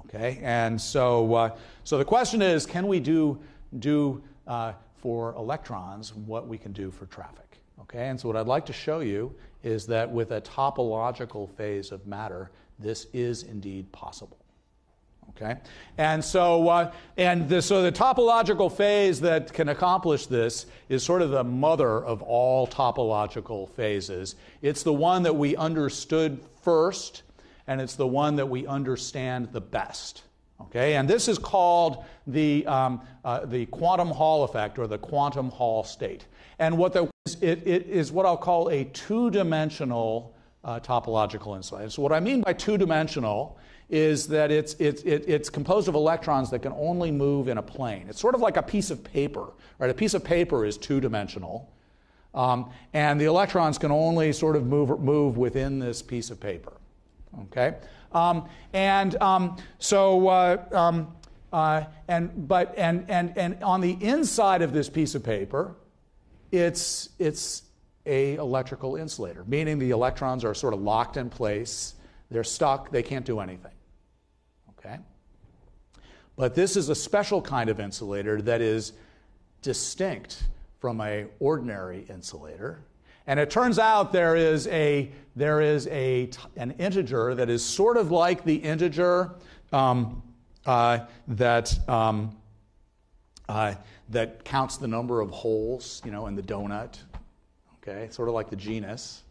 Okay? And so, uh, so the question is can we do, do uh, for electrons what we can do for traffic? Okay, and so what I'd like to show you is that with a topological phase of matter, this is indeed possible. Okay, and so uh, and the, so the topological phase that can accomplish this is sort of the mother of all topological phases. It's the one that we understood first, and it's the one that we understand the best. Okay, and this is called the, um, uh, the quantum Hall effect or the quantum Hall state. And what the, it, it is what I'll call a two dimensional uh, topological insulator. So, what I mean by two dimensional is that it's, it's, it, it's composed of electrons that can only move in a plane. It's sort of like a piece of paper, right? A piece of paper is two dimensional, um, and the electrons can only sort of move, move within this piece of paper. Okay? Um, and um, so, uh, um, uh, and, but, and, and, and on the inside of this piece of paper, it's, it's a electrical insulator, meaning the electrons are sort of locked in place. They're stuck. They can't do anything. Okay? But this is a special kind of insulator that is distinct from a ordinary insulator. And it turns out there is a there is a an integer that is sort of like the integer um, uh, that um, uh, that counts the number of holes, you know, in the donut. Okay, sort of like the genus.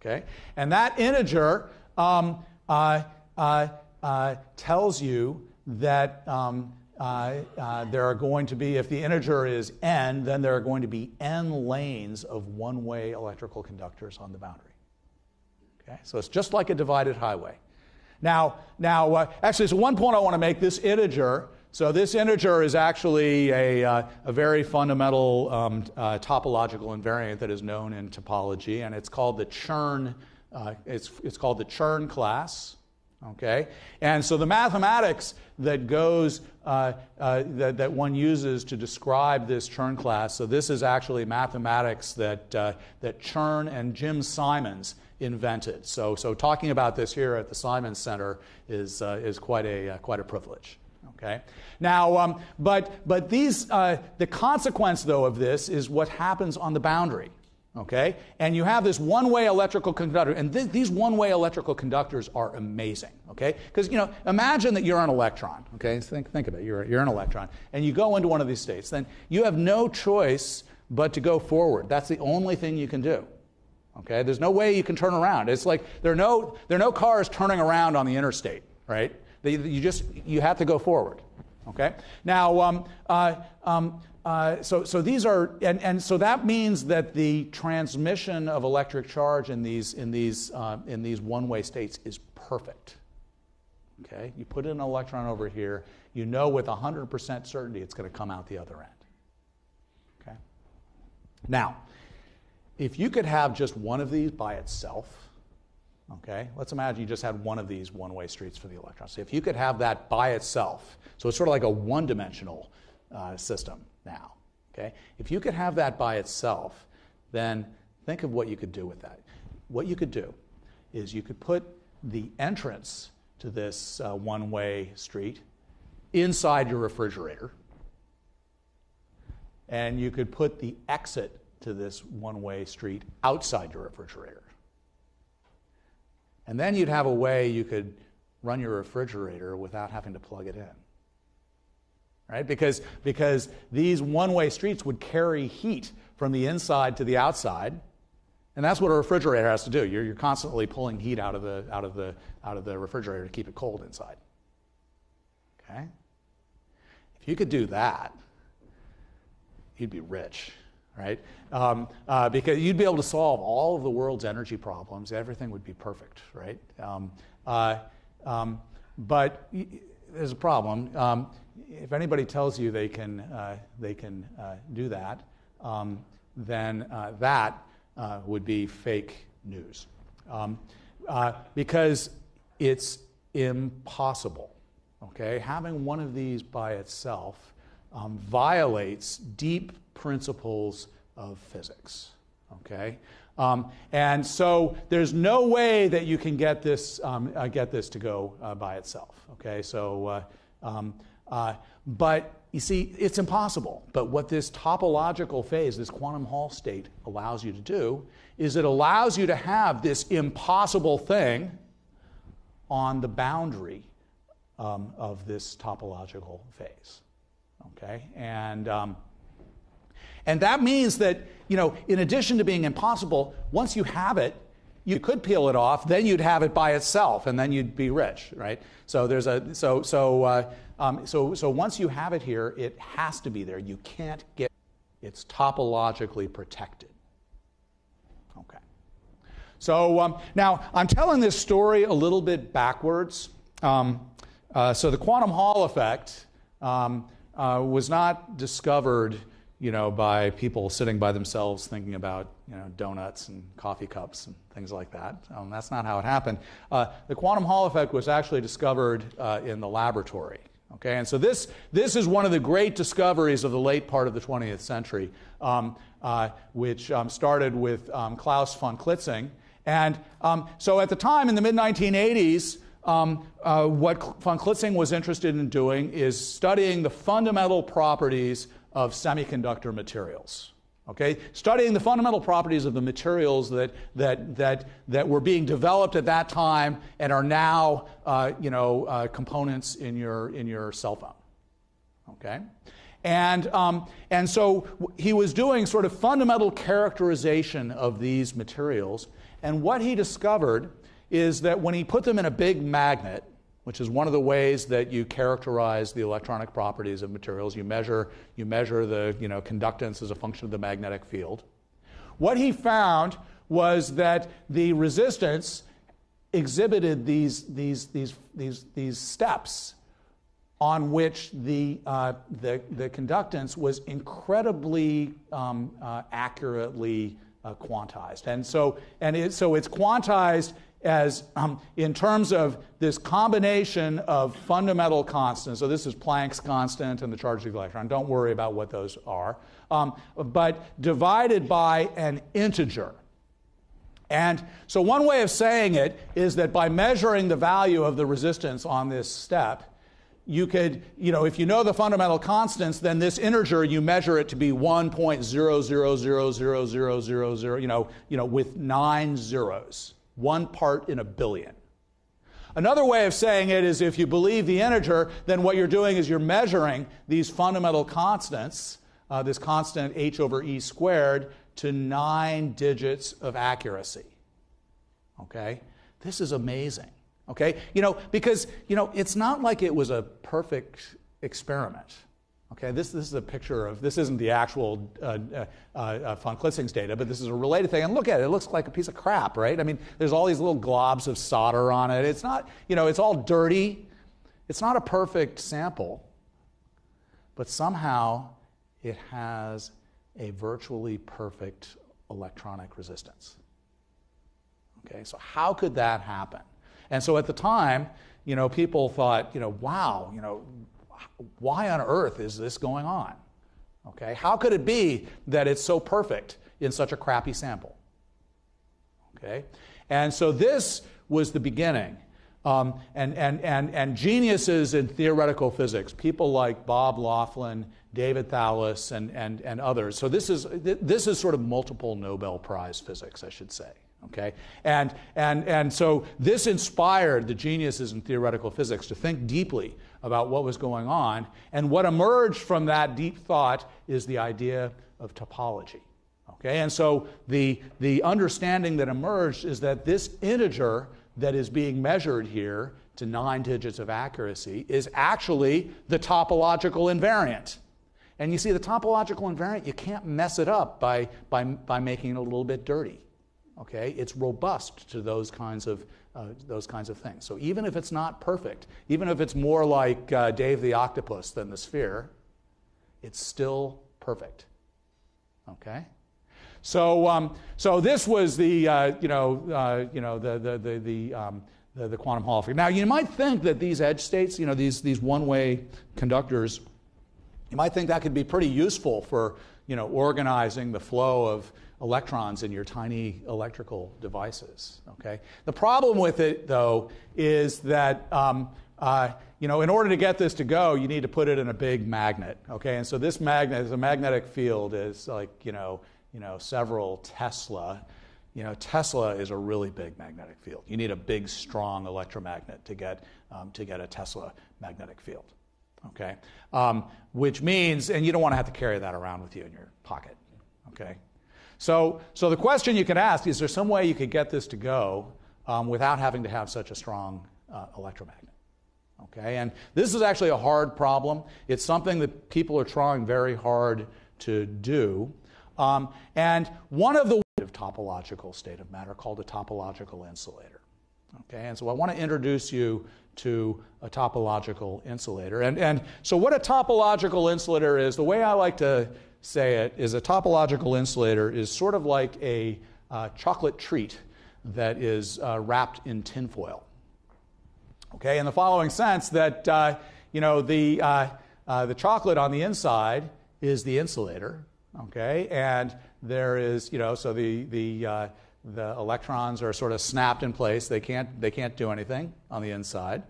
Okay, and that integer um, uh, uh, uh tells you that um, uh, uh, there are going to be, if the integer is n, then there are going to be n lanes of one way electrical conductors on the boundary. Okay? So it's just like a divided highway. Now, now uh, actually, so one point I want to make this integer. So this integer is actually a, uh, a very fundamental um, uh, topological invariant that is known in topology, and it's called the Chern. Uh, it's, it's called the Chern class. Okay? And so the mathematics that goes, uh, uh, that, that one uses to describe this Chern class, so this is actually mathematics that, uh, that Chern and Jim Simons invented. So, so talking about this here at the Simons Center is, is quite, a, quite a privilege. Okay? Now, um, but, but these, uh, the consequence, though, of this is what happens on the boundary. Okay? And you have this one way electrical conductor, and th- these one way electrical conductors are amazing. Okay? Because, you know, imagine that you're an electron. Okay? Think, think of it. You're, you're an electron. And you go into one of these states. Then you have no choice but to go forward. That's the only thing you can do. Okay? There's no way you can turn around. It's like there are no, there are no cars turning around on the interstate, right? You just, you have to go forward. Okay? Now, um, uh, um, uh, so, so these are, and, and so that means that the transmission of electric charge in these, in these, uh, in these one-way states is perfect. Okay, you put an electron over here, you know with 100% certainty it's going to come out the other end. Okay. Now, if you could have just one of these by itself, okay, let's imagine you just had one of these one-way streets for the electrons. So if you could have that by itself, so it's sort of like a one-dimensional uh, system now. Okay? If you could have that by itself, then think of what you could do with that. What you could do is you could put the entrance to this uh, one way street inside your refrigerator, and you could put the exit to this one way street outside your refrigerator. And then you'd have a way you could run your refrigerator without having to plug it in right? Because, because these one way streets would carry heat from the inside to the outside. And that's what a refrigerator has to do. You're, you're constantly pulling heat out of, the, out, of the, out of the refrigerator to keep it cold inside. Okay? If you could do that, you'd be rich, right? Um, uh, because you'd be able to solve all of the world's energy problems. Everything would be perfect, right? Um, uh, um, but there's a problem. Um, if anybody tells you they can, uh, they can uh, do that, um, then uh, that uh, would be fake news. Um, because it's impossible. Okay, having one of these by itself violates deep principles of physics. Okay, um, and so there's no way that you can get this um, uh, get this to go uh, by itself. Okay, so uh, um, uh, but you see, it's impossible. But what this topological phase, this quantum Hall state, allows you to do is it allows you to have this impossible thing on the boundary um, of this topological phase. Okay, and um, and that means that you know, in addition to being impossible, once you have it, you could peel it off. Then you'd have it by itself, and then you'd be rich, right? So there's a so so uh, um, so so once you have it here, it has to be there. You can't get it's topologically protected. Okay. So um, now I'm telling this story a little bit backwards. Um, uh, so the quantum Hall effect um, uh, was not discovered, you know, by people sitting by themselves thinking about, you know, donuts and coffee cups and things like that. Um, that's not how it happened. Uh, the quantum Hall effect was actually discovered uh, in the laboratory. Okay, and so this, this is one of the great discoveries of the late part of the 20th century, um, uh, which um, started with um, Klaus von Klitzing. And um, so at the time, in the mid 1980s, um, uh, what von Klitzing was interested in doing is studying the fundamental properties of semiconductor materials. Okay? Studying the fundamental properties of the materials that, that, that, that were being developed at that time and are now uh, you know, uh, components in your, in your cell phone. Okay? And, um, and so he was doing sort of fundamental characterization of these materials. And what he discovered is that when he put them in a big magnet, which is one of the ways that you characterize the electronic properties of materials, you measure, you measure the you know, conductance as a function of the magnetic field. What he found was that the resistance exhibited these, these, these, these, these steps on which the, uh, the, the conductance was incredibly um, uh, accurately uh, quantized. And so, and it, so it's quantized as um, in terms of this combination of fundamental constants. So this is Planck's constant and the charge of the electron. Don't worry about what those are. Um, but divided by an integer. And so one way of saying it is that by measuring the value of the resistance on this step, you could, you know, if you know the fundamental constants, then this integer you measure it to be 1.0000000, you know, you know, with nine zeros one part in a billion. Another way of saying it is if you believe the integer, then what you're doing is you're measuring these fundamental constants, uh, this constant h over e squared, to nine digits of accuracy. Okay? This is amazing. Okay? You know, because, you know, it's not like it was a perfect experiment. Okay, this, this is a picture of, this isn't the actual uh, uh, uh, von Klitzing's data, but this is a related thing. And look at it, it looks like a piece of crap, right? I mean, there's all these little globs of solder on it. It's not, you know, it's all dirty. It's not a perfect sample, but somehow it has a virtually perfect electronic resistance. Okay, so how could that happen? And so at the time, you know, people thought, you know, wow, you know, why on earth is this going on? Okay, how could it be that it's so perfect in such a crappy sample? Okay, and so this was the beginning. Um, and, and, and, and geniuses in theoretical physics, people like Bob Laughlin, David Thouless, and, and, and others. So this is, this is sort of multiple Nobel Prize physics, I should say. Okay? And, and, and so this inspired the geniuses in theoretical physics to think deeply about what was going on. And what emerged from that deep thought is the idea of topology. Okay? And so the, the understanding that emerged is that this integer that is being measured here to nine digits of accuracy is actually the topological invariant. And you see, the topological invariant, you can't mess it up by, by, by making it a little bit dirty. Okay? It's robust to those kinds of, uh, those kinds of things. So even if it's not perfect, even if it's more like uh, Dave the octopus than the sphere, it's still perfect. Okay? So, um, so this was the, uh, you know, uh, you know, the, the, the, the, um, the, the, quantum Hall effect. Now, you might think that these edge states, you know, these, these one-way conductors, you might think that could be pretty useful for, you know, organizing the flow of electrons in your tiny electrical devices, okay? The problem with it, though, is that, um, uh, you know, in order to get this to go, you need to put it in a big magnet, okay? And so this magnet, the magnetic field is like, you know, you know, several Tesla. You know, Tesla is a really big magnetic field. You need a big, strong electromagnet to get, um, to get a Tesla magnetic field. Okay? Um, which means, and you don't want to have to carry that around with you in your pocket. Okay? So, so the question you could ask is there some way you could get this to go um, without having to have such a strong uh, electromagnet? Okay? And this is actually a hard problem. It's something that people are trying very hard to do. Um, and one of the topological state of matter called a topological insulator. Okay, and so I want to introduce you to a topological insulator. And, and so, what a topological insulator is, the way I like to say it is a topological insulator is sort of like a uh, chocolate treat that is uh, wrapped in tinfoil. Okay, in the following sense that, uh, you know, the, uh, uh, the chocolate on the inside is the insulator, okay? And there is, you know, so the, the, uh, the electrons are sort of snapped in place. They can't, they can't do anything on the inside.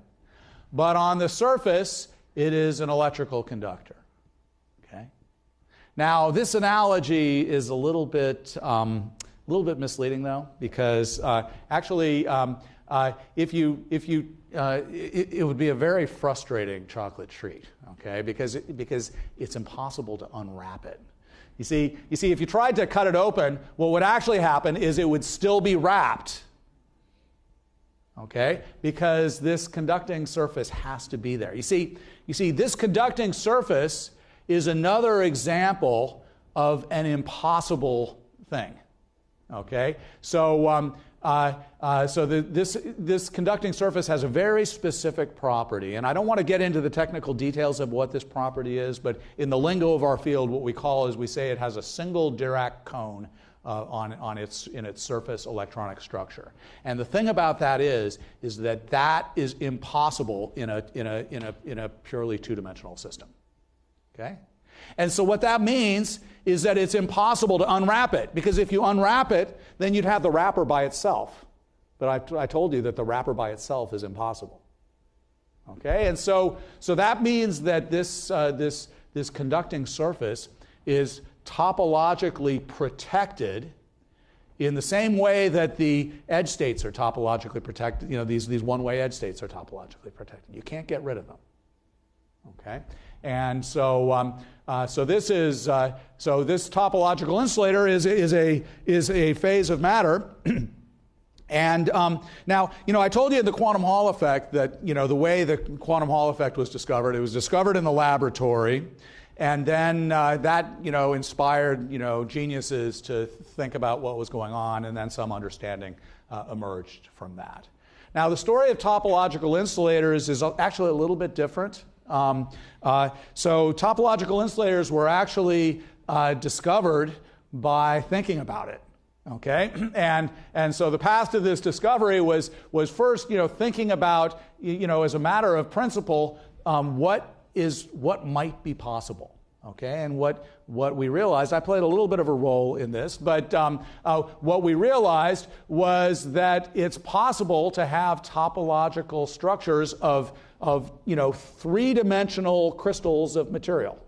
But on the surface, it is an electrical conductor? Now, this analogy is a little bit, um, a little bit misleading, though, because uh, actually, um, uh, if you, if you uh, it, it, would be a very frustrating chocolate treat, okay? Because, it, because it's impossible to unwrap it. You see, you see, if you tried to cut it open, what would actually happen is it would still be wrapped. Okay? Because this conducting surface has to be there. You see, you see, this conducting surface is another example of an impossible thing. Okay? So um, uh, uh, so the, this, this conducting surface has a very specific property, and I don't want to get into the technical details of what this property is, but in the lingo of our field, what we call is we say it has a single Dirac cone uh, on, on its, in its surface electronic structure. And the thing about that is, is that that is impossible in a, in a, in a, in a purely two-dimensional system. Okay? And so what that means is that it's impossible to unwrap it because if you unwrap it, then you'd have the wrapper by itself. But I, I told you that the wrapper by itself is impossible. Okay, and so, so that means that this, uh, this, this conducting surface is topologically protected in the same way that the edge states are topologically protected. You know, these, these one way edge states are topologically protected. You can't get rid of them. Okay? And so, um, uh, so this is uh, so this topological insulator is, is, a, is a phase of matter. and um, now, you know, I told you the quantum Hall effect that, you know, the way the quantum Hall effect was discovered, it was discovered in the laboratory. And then uh, that, you know, inspired, you know, geniuses to think about what was going on, and then some understanding uh, emerged from that. Now, the story of topological insulators is actually a little bit different. Um, uh, so topological insulators were actually uh, discovered by thinking about it. Okay, and and so the path to this discovery was was first, you know, thinking about, you know, as a matter of principle, um, what is what might be possible. Okay, and what what we realized, I played a little bit of a role in this, but um, uh, what we realized was that it's possible to have topological structures of of you know three dimensional crystals of material.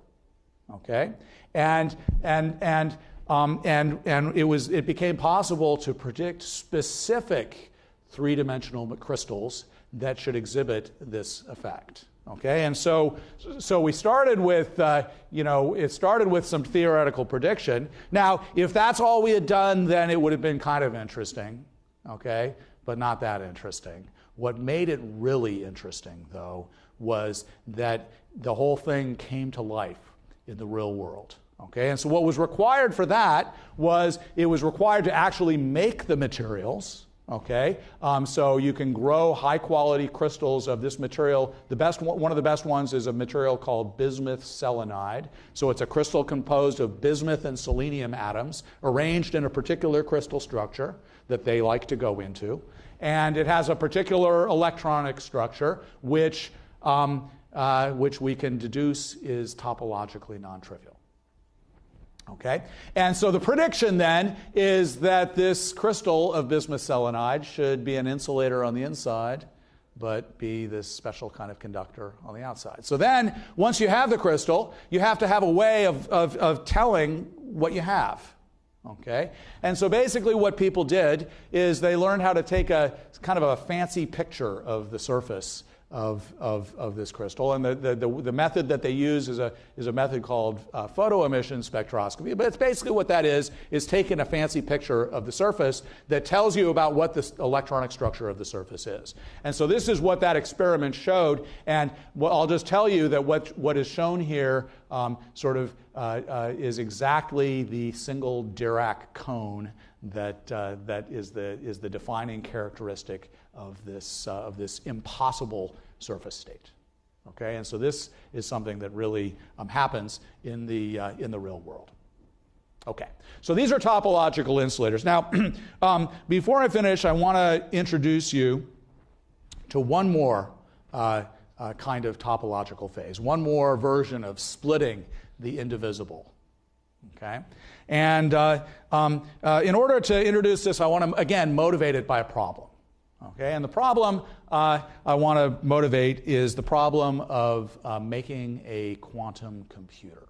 Okay, and and and um, and and it was it became possible to predict specific three dimensional crystals that should exhibit this effect. Okay, and so so we started with uh, you know it started with some theoretical prediction. Now, if that's all we had done, then it would have been kind of interesting. Okay, but not that interesting. What made it really interesting, though, was that the whole thing came to life in the real world. Okay, and so what was required for that was it was required to actually make the materials. Okay, um, so you can grow high quality crystals of this material. The best one of the best ones is a material called bismuth selenide. So it's a crystal composed of bismuth and selenium atoms arranged in a particular crystal structure that they like to go into, and it has a particular electronic structure which um, uh, which we can deduce is topologically non-trivial. Okay? And so the prediction then is that this crystal of bismuth selenide should be an insulator on the inside, but be this special kind of conductor on the outside. So then, once you have the crystal, you have to have a way of, of, of telling what you have. Okay? And so basically, what people did is they learned how to take a kind of a fancy picture of the surface of, of, of this crystal. And the, the, the, the, method that they use is a, is a method called uh, photoemission spectroscopy. But it's basically what that is, is taking a fancy picture of the surface that tells you about what the electronic structure of the surface is. And so this is what that experiment showed. And what, I'll just tell you that what, what is shown here um, sort of uh, uh, is exactly the single Dirac cone that, uh, that is, the, is the defining characteristic of this, uh, of this impossible surface state. Okay, and so this is something that really um, happens in the, uh, in the real world. Okay, so these are topological insulators. Now, um, before I finish, I want to introduce you to one more uh, uh, kind of topological phase, one more version of splitting the indivisible. Okay, and uh, um, uh, in order to introduce this, I want to again motivate it by a problem. Okay, and the problem uh, I want to motivate is the problem of uh, making a quantum computer.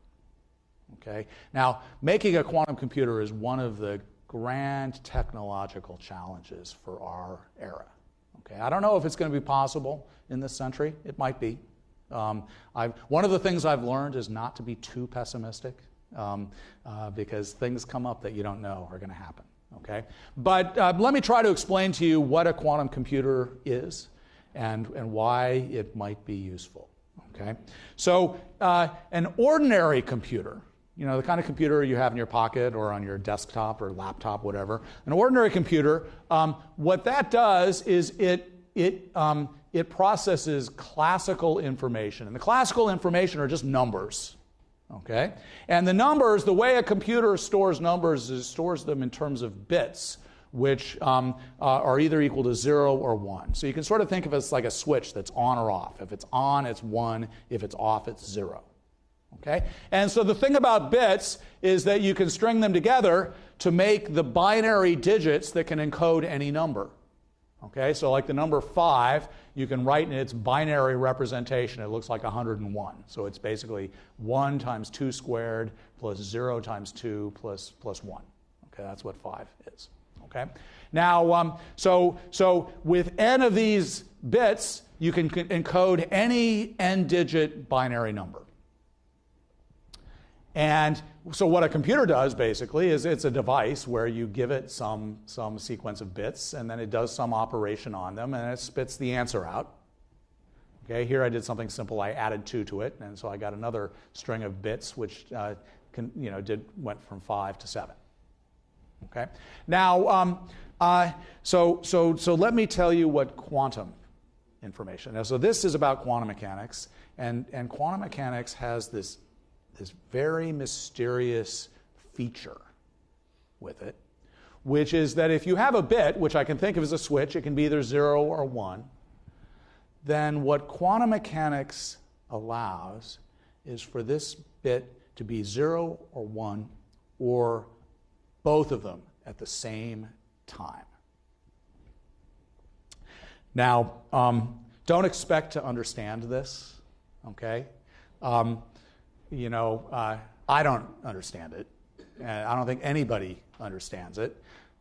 Okay, now making a quantum computer is one of the grand technological challenges for our era. Okay, I don't know if it's going to be possible in this century. It might be. Um, one of the things I've learned is not to be too pessimistic um, uh, because things come up that you don't know are going to happen. Okay? But uh, let me try to explain to you what a quantum computer is and, and why it might be useful. Okay? So, uh, an ordinary computer, you know, the kind of computer you have in your pocket or on your desktop or laptop, whatever, an ordinary computer, um, what that does is it, it, um, it processes classical information. And the classical information are just numbers. Okay? And the numbers, the way a computer stores numbers is stores them in terms of bits, which um, uh, are either equal to zero or one. So you can sort of think of it as like a switch that's on or off. If it's on, it's one. If it's off, it's zero. Okay? And so the thing about bits is that you can string them together to make the binary digits that can encode any number. Okay, so like the number 5, you can write in its binary representation. It looks like 101. So it's basically 1 times 2 squared plus 0 times 2 plus, plus 1. Okay, that's what 5 is. Okay, now, um, so, so with n of these bits, you can encode any n digit binary number. And so what a computer does basically is it's a device where you give it some, some sequence of bits and then it does some operation on them and it spits the answer out. Okay, here I did something simple. I added two to it, and so I got another string of bits, which uh, can, you know did went from five to seven. Okay, now um, uh, so so so let me tell you what quantum information. Now, so this is about quantum mechanics, and and quantum mechanics has this this very mysterious feature with it, which is that if you have a bit, which I can think of as a switch, it can be either zero or one, then what quantum mechanics allows is for this bit to be zero or one or both of them at the same time. Now, um, don't expect to understand this, okay? Um, you know, uh, I don't understand it. And I don't think anybody understands it.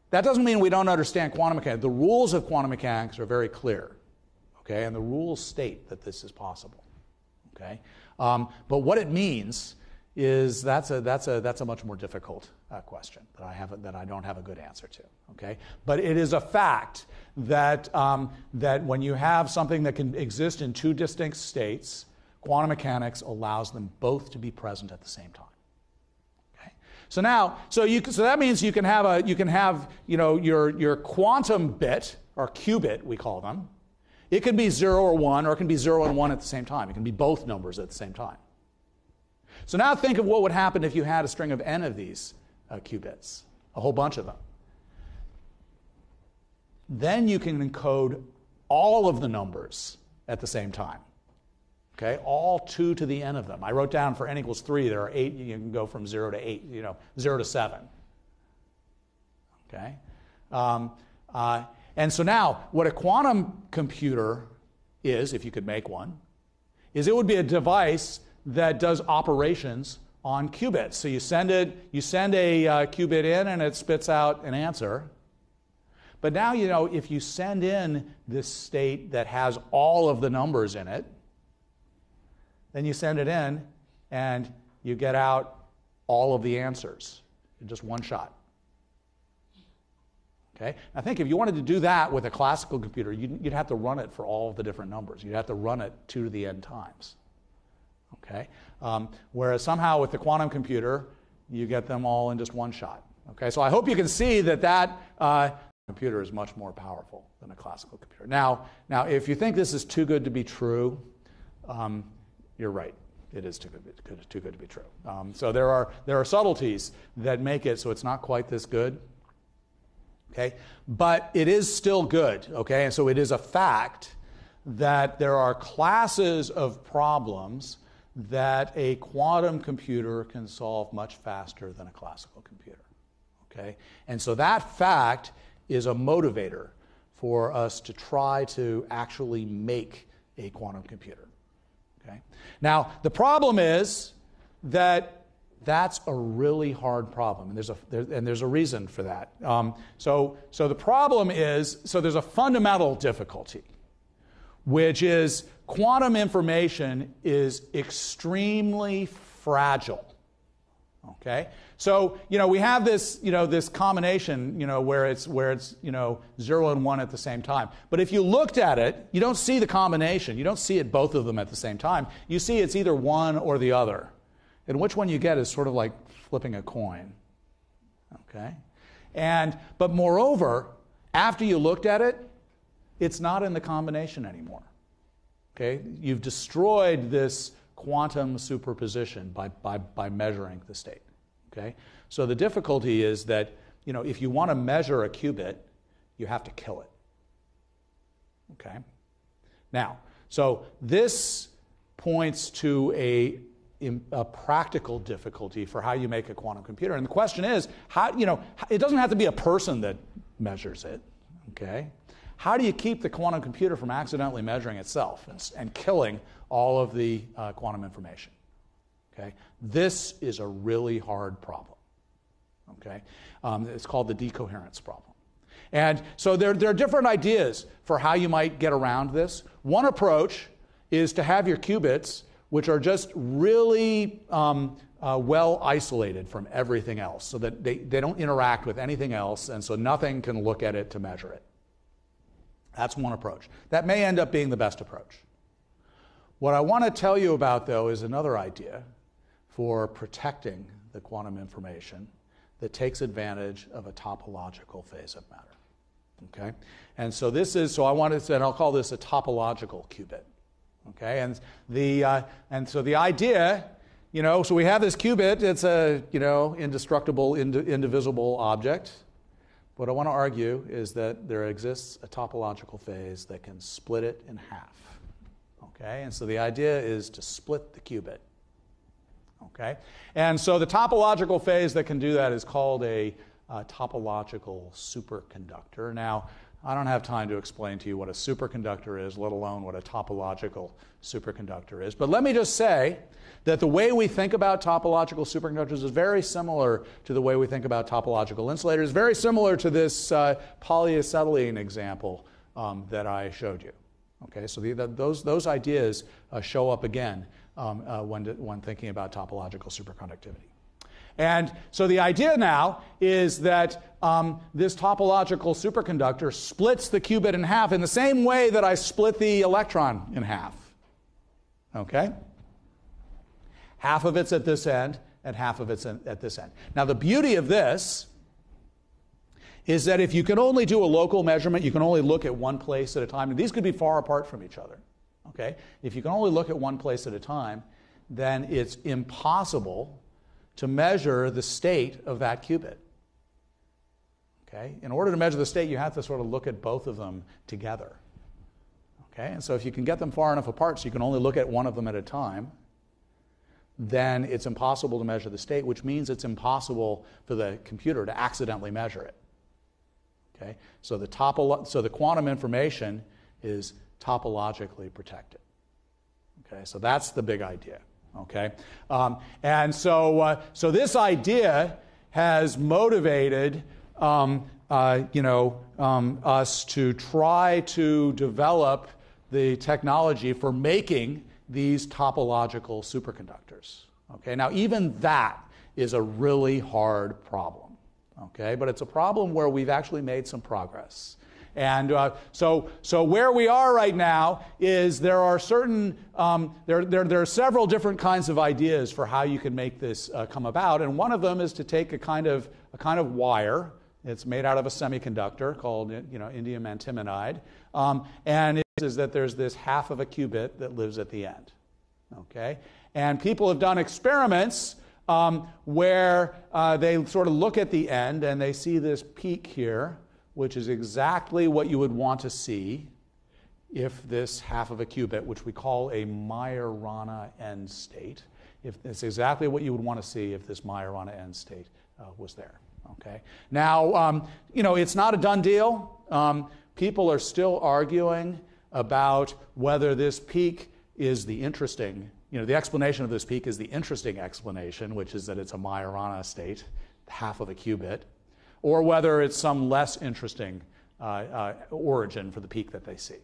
That doesn't mean we don't understand quantum mechanics. The rules of quantum mechanics are very clear, okay? And the rules state that this is possible, okay? Um, but what it means is that's a, that's a, that's a much more difficult uh, question that I, have that I don't have a good answer to, okay? But it is a fact that, um, that when you have something that can exist in two distinct states, quantum mechanics allows them both to be present at the same time. Okay? So now, so, you, so that means you can have, a, you can have you know, your, your quantum bit, or qubit, we call them. It can be 0 or 1, or it can be 0 and 1 at the same time. It can be both numbers at the same time. So now think of what would happen if you had a string of n of these uh, qubits, a whole bunch of them. Then you can encode all of the numbers at the same time. Okay, all 2 to the n of them. I wrote down for n equals 3, there are 8, you can go from 0 to 8, you know, 0 to 7. Okay? Um, uh, and so now, what a quantum computer is, if you could make one, is it would be a device that does operations on qubits. So you send it, you send a uh, qubit in, and it spits out an answer. But now you know if you send in this state that has all of the numbers in it, then you send it in, and you get out all of the answers in just one shot. Okay? I think if you wanted to do that with a classical computer, you'd, you'd have to run it for all of the different numbers. You'd have to run it 2 to the n times. Okay? Um, whereas somehow with the quantum computer, you get them all in just one shot. Okay? So I hope you can see that that uh, computer is much more powerful than a classical computer. Now, now, if you think this is too good to be true, um, you're right. It is too good, too good to be true. Um, so there are, there are subtleties that make it so it's not quite this good. Okay? But it is still good. Okay? And so it is a fact that there are classes of problems that a quantum computer can solve much faster than a classical computer. Okay? And so that fact is a motivator for us to try to actually make a quantum computer. Okay? Now, the problem is that that's a really hard problem, and there's a, there, and there's a reason for that. Um, so, so the problem is so there's a fundamental difficulty, which is quantum information is extremely fragile. Okay? So, you know, we have this, you know, this combination, you know, where it's where it's, you know, 0 and 1 at the same time. But if you looked at it, you don't see the combination. You don't see it both of them at the same time. You see it's either one or the other. And which one you get is sort of like flipping a coin. Okay? And but moreover, after you looked at it, it's not in the combination anymore. Okay? You've destroyed this quantum superposition by, by, by measuring the state. Okay? So the difficulty is that, you know, if you want to measure a qubit, you have to kill it. Okay? Now, so this points to a, a practical difficulty for how you make a quantum computer. And the question is, how, you know, it doesn't have to be a person that measures it. Okay? How do you keep the quantum computer from accidentally measuring itself and, and killing all of the uh, quantum information? Okay? This is a really hard problem. Okay? Um, it's called the decoherence problem. And so there, there are different ideas for how you might get around this. One approach is to have your qubits, which are just really um, uh, well isolated from everything else, so that they, they don't interact with anything else, and so nothing can look at it to measure it. That's one approach. That may end up being the best approach. What I want to tell you about, though, is another idea for protecting the quantum information that takes advantage of a topological phase of matter. Okay? And so this is, so I wanted to, say, and I'll call this a topological qubit. Okay? And, the, uh, and so the idea, you know, so we have this qubit, it's a, you know, indestructible, ind- indivisible object. What I want to argue is that there exists a topological phase that can split it in half. Okay, and so the idea is to split the qubit. Okay, and so the topological phase that can do that is called a uh, topological superconductor. Now, I don't have time to explain to you what a superconductor is, let alone what a topological superconductor is. But let me just say that the way we think about topological superconductors is very similar to the way we think about topological insulators, very similar to this uh, polyacetylene example um, that I showed you. Okay, so the, the, those, those ideas uh, show up again um, uh, when, when thinking about topological superconductivity. And so the idea now is that um, this topological superconductor splits the qubit in half in the same way that I split the electron in half. Okay? Half of it's at this end, and half of it's at this end. Now, the beauty of this is that if you can only do a local measurement, you can only look at one place at a time. And these could be far apart from each other. Okay? If you can only look at one place at a time, then it's impossible to measure the state of that qubit. Okay? In order to measure the state, you have to sort of look at both of them together. Okay? And so if you can get them far enough apart so you can only look at one of them at a time, then it's impossible to measure the state, which means it's impossible for the computer to accidentally measure it. Okay? So the, topo- so the quantum information is topologically protected. Okay? So that's the big idea. Okay? Um, and so, uh, so this idea has motivated um, uh, you know, um, us to try to develop the technology for making these topological superconductors. Okay, now even that is a really hard problem. Okay, but it's a problem where we've actually made some progress. And uh, so, so where we are right now is there are certain, um, there, there, there are several different kinds of ideas for how you can make this uh, come about. And one of them is to take a kind of, a kind of wire. It's made out of a semiconductor called you know, indium antimonide. Um, and it is that there's this half of a qubit that lives at the end. Okay? And people have done experiments um, where uh, they sort of look at the end and they see this peak here, which is exactly what you would want to see if this half of a qubit, which we call a Majorana end state, if it's exactly what you would want to see if this Majorana end state uh, was there. Okay. Now, um, you know, it's not a done deal. Um, people are still arguing about whether this peak is the interesting, you know, the explanation of this peak is the interesting explanation, which is that it's a Majorana state, half of a qubit, or whether it's some less interesting uh, uh, origin for the peak that they see.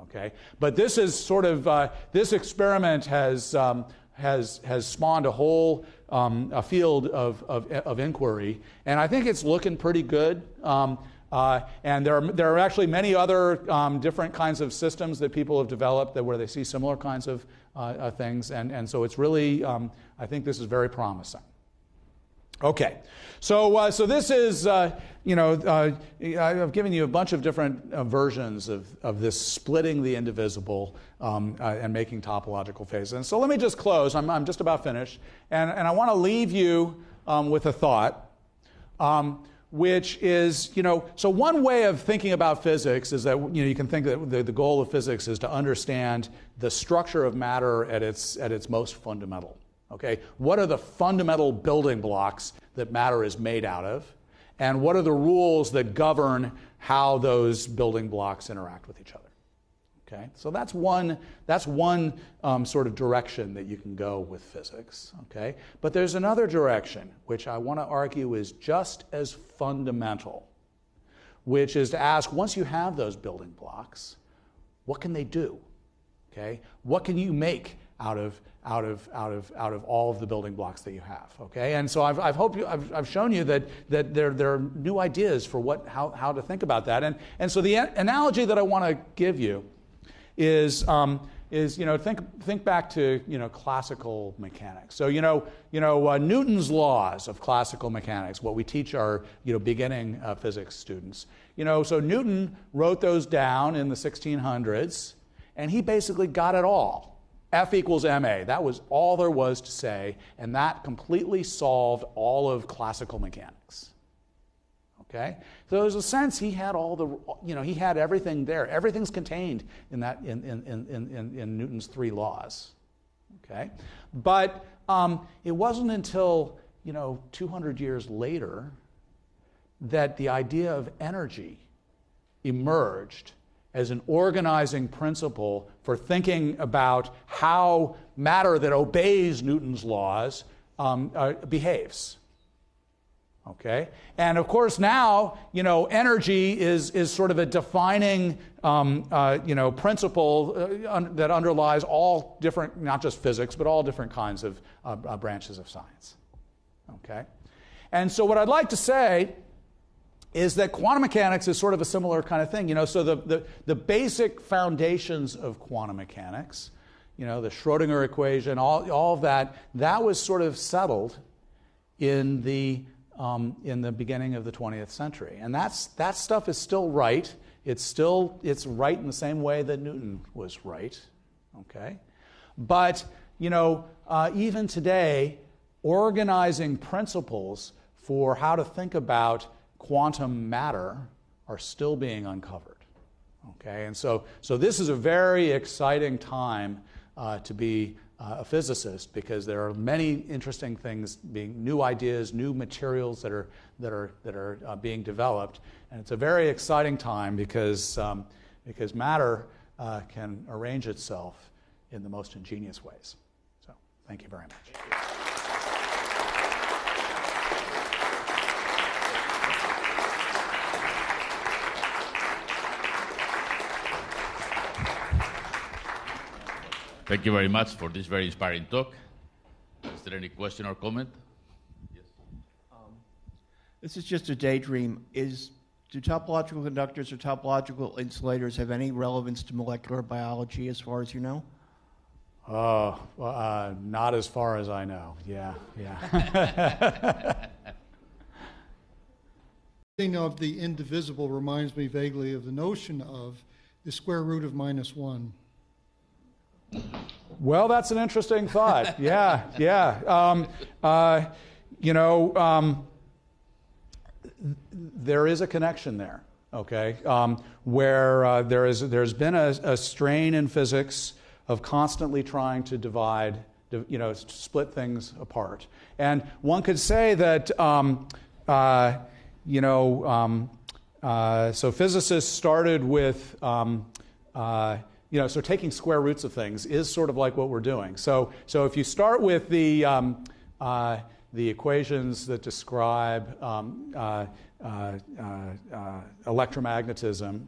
Okay, but this is sort of uh, this experiment has um, has has spawned a whole um, a field of, of, of inquiry, and I think it's looking pretty good. Um, uh, and there are, there are actually many other um, different kinds of systems that people have developed that where they see similar kinds of uh, uh, things. And, and so it's really, um, I think this is very promising. Okay, so, uh, so this is, uh, you know, uh, I've given you a bunch of different versions of, of this splitting the indivisible um, and making topological phases. And so let me just close. I'm, I'm just about finished. And, and I want to leave you um, with a thought. Um, which is, you know, so one way of thinking about physics is that, you know, you can think that the, the goal of physics is to understand the structure of matter at its, at its most fundamental. Okay? What are the fundamental building blocks that matter is made out of? And what are the rules that govern how those building blocks interact with each other? Okay, so that's one, that's one um, sort of direction that you can go with physics. Okay, but there's another direction which I want to argue is just as fundamental, which is to ask once you have those building blocks, what can they do? Okay, what can you make out of out of out of out of all of the building blocks that you have. Okay, and so I've I've hoped you I've, I've shown you that that there there are new ideas for what how how to think about that. And and so the analogy that I want to give you is, um, is you know, think, think back to you know, classical mechanics. So, you know, you know uh, Newton's laws of classical mechanics, what we teach our you know, beginning uh, physics students. You know, so Newton wrote those down in the 1600s, and he basically got it all. F equals ma. That was all there was to say, and that completely solved all of classical mechanics. Okay? So there's a sense he had all the, you know, he had everything there. Everything's contained in that, in, in, in, in, in Newton's three laws. Okay? But um, it wasn't until, you know, 200 years later that the idea of energy emerged as an organizing principle for thinking about how matter that obeys Newton's laws um, uh, behaves. Okay? And of course, now, you know, energy is, is sort of a defining, um, uh, you know, principle uh, un- that underlies all different, not just physics, but all different kinds of uh, uh, branches of science. Okay? And so, what I'd like to say is that quantum mechanics is sort of a similar kind of thing. You know, so the, the, the basic foundations of quantum mechanics you know, the Schrodinger equation, all, all of that, that was sort of settled in the, um, in the beginning of the 20th century. And that's, that stuff is still right. It's still it's right in the same way that Newton was right. Okay? But, you know, uh, even today, organizing principles for how to think about quantum matter are still being uncovered. Okay, and so, so this is a very exciting time uh, to be uh, a physicist because there are many interesting things being new ideas, new materials that are that are that are uh, being developed, and it's a very exciting time because um, because matter uh, can arrange itself in the most ingenious ways. So, thank you very much. Thank you very much for this very inspiring talk. Is there any question or comment? Yes. Um, this is just a daydream. Is do topological conductors or topological insulators have any relevance to molecular biology, as far as you know? Oh, uh, not as far as I know. Yeah, yeah. thing of the indivisible reminds me vaguely of the notion of the square root of minus one. Well, that's an interesting thought. yeah, yeah. Um, uh, you know, um, there is a connection there, okay, um, where uh, there is, there's been a, a, strain in physics of constantly trying to divide, you know, split things apart. And one could say that, um, uh, you know, um, uh, so physicists started with um, uh, you know, so taking square roots of things is sort of like what we're doing. So, so if you start with the, um, uh, the equations that describe um, uh, uh, uh electromagnetism,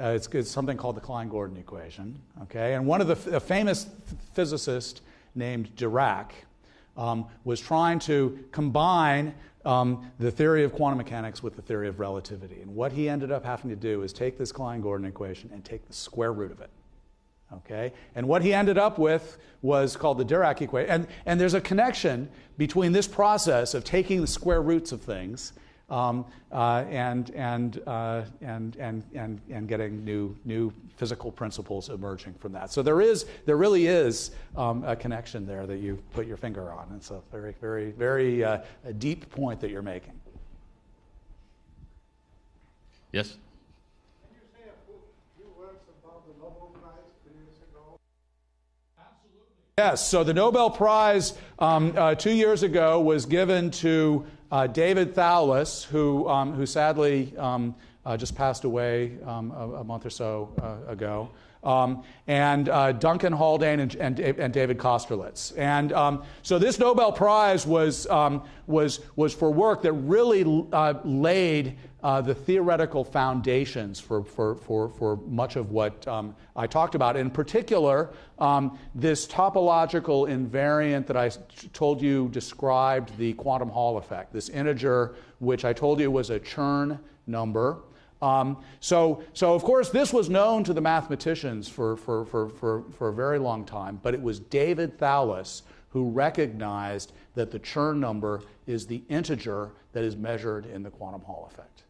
uh, it's, it's, something called the Klein-Gordon equation. Okay, and one of the famous physicist named Dirac um, was trying to combine um, the theory of quantum mechanics with the theory of relativity. And what he ended up having to do is take this Klein Gordon equation and take the square root of it. Okay? And what he ended up with was called the Dirac equation. And, and there's a connection between this process of taking the square roots of things um, uh, and, and, uh, and, and, and, and getting new, new physical principles emerging from that. So there, is, there really is um, a connection there that you put your finger on. It's a very, very, very uh, deep point that you're making. Yes? Yes, so the Nobel Prize um, uh, two years ago was given to uh, David Thouless, who, um, who sadly um, uh, just passed away um, a, a, month or so uh, ago, um, and uh, Duncan Haldane and, and, and, David Kosterlitz. And um, so this Nobel Prize was, was, was for work that really uh, laid uh, the theoretical foundations for, for, for, for much of what um, I talked about. In particular, um, this topological invariant that I told you described the quantum Hall effect, this integer which I told you was a Chern number. Um, so, so, of course, this was known to the mathematicians for, for, for, for, for a very long time, but it was David Thouless who recognized that the Chern number is the integer that is measured in the quantum Hall effect.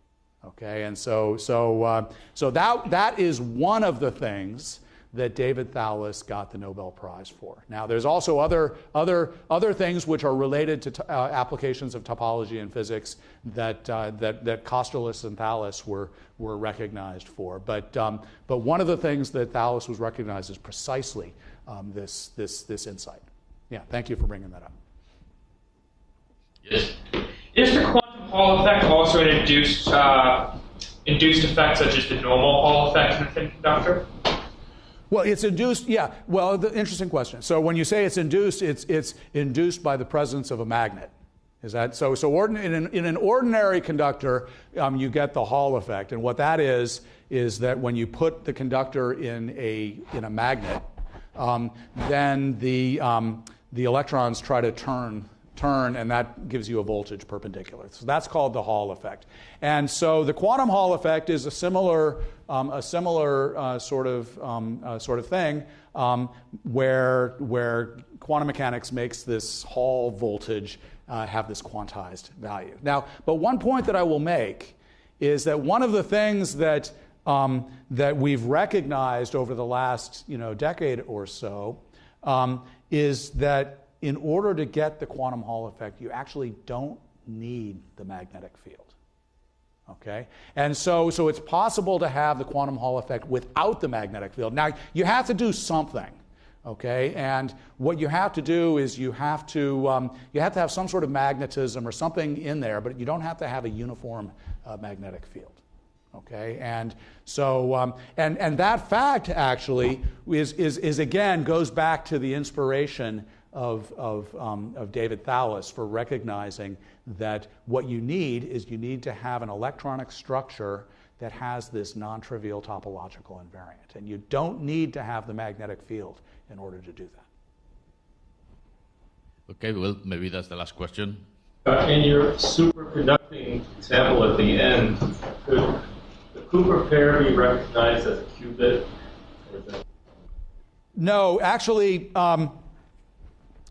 Okay, and so, so, uh, so that, that is one of the things that David Thouless got the Nobel Prize for. Now, there's also other, other, other things which are related to t- uh, applications of topology in physics that, uh, that, that Kosterlitz and Thouless were, were recognized for. But, um, but one of the things that Thouless was recognized is precisely um, this, this, this insight. Yeah, thank you for bringing that up. Yes. Is the quantum Hall effect also an induced, uh, induced effect such as the normal Hall effect in a thin conductor? Well, it's induced, yeah. Well, the interesting question. So when you say it's induced, it's, it's induced by the presence of a magnet. Is that so? So ordin- in, an, in an ordinary conductor, um, you get the Hall effect, and what that is is that when you put the conductor in a in a magnet, um, then the um, the electrons try to turn turn, and that gives you a voltage perpendicular. So that's called the Hall effect. And so the quantum Hall effect is a similar, um, a similar uh, sort, of, um, uh, sort of thing um, where, where quantum mechanics makes this Hall voltage uh, have this quantized value. Now, but one point that I will make is that one of the things that, um, that we've recognized over the last you know, decade or so um, is that in order to get the quantum Hall effect, you actually don't need the magnetic field. Okay? And so, so it's possible to have the quantum Hall effect without the magnetic field. Now, you have to do something. Okay, and what you have to do is you have to um, you have to have some sort of magnetism or something in there, but you don't have to have a uniform uh, magnetic field. Okay, and so um, and and that fact actually is is is again goes back to the inspiration of, of, um, of David Thouless for recognizing that what you need is you need to have an electronic structure that has this non trivial topological invariant. And you don't need to have the magnetic field in order to do that. Okay, well, maybe that's the last question. Uh, in your superconducting example at the end, could the Cooper pair be recognized as a qubit? No, actually, um,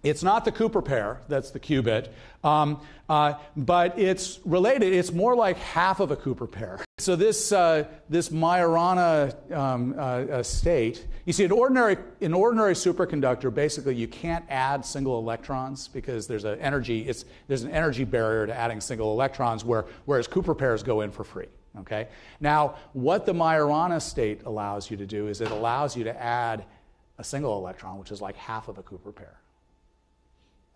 it's not the Cooper pair that's the qubit, um, uh, but it's related. It's more like half of a Cooper pair. So this uh, this Majorana um, uh, uh state, you see, an ordinary an ordinary superconductor, basically, you can't add single electrons because there's an energy it's, there's an energy barrier to adding single electrons, where, whereas Cooper pairs go in for free. Okay. Now, what the Majorana state allows you to do is it allows you to add a single electron, which is like half of a Cooper pair.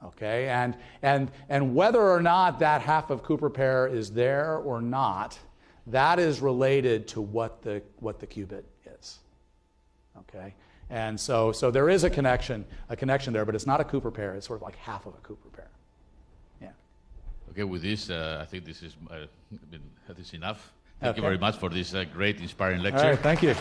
Okay, and, and, and whether or not that half of Cooper pair is there or not, that is related to what the, what the qubit is. Okay, and so, so there is a connection, a connection there, but it's not a Cooper pair. It's sort of like half of a Cooper pair. Yeah. Okay, with this, uh, I think this is, uh, this is enough. Thank okay. you very much for this uh, great, inspiring lecture. All right, thank you.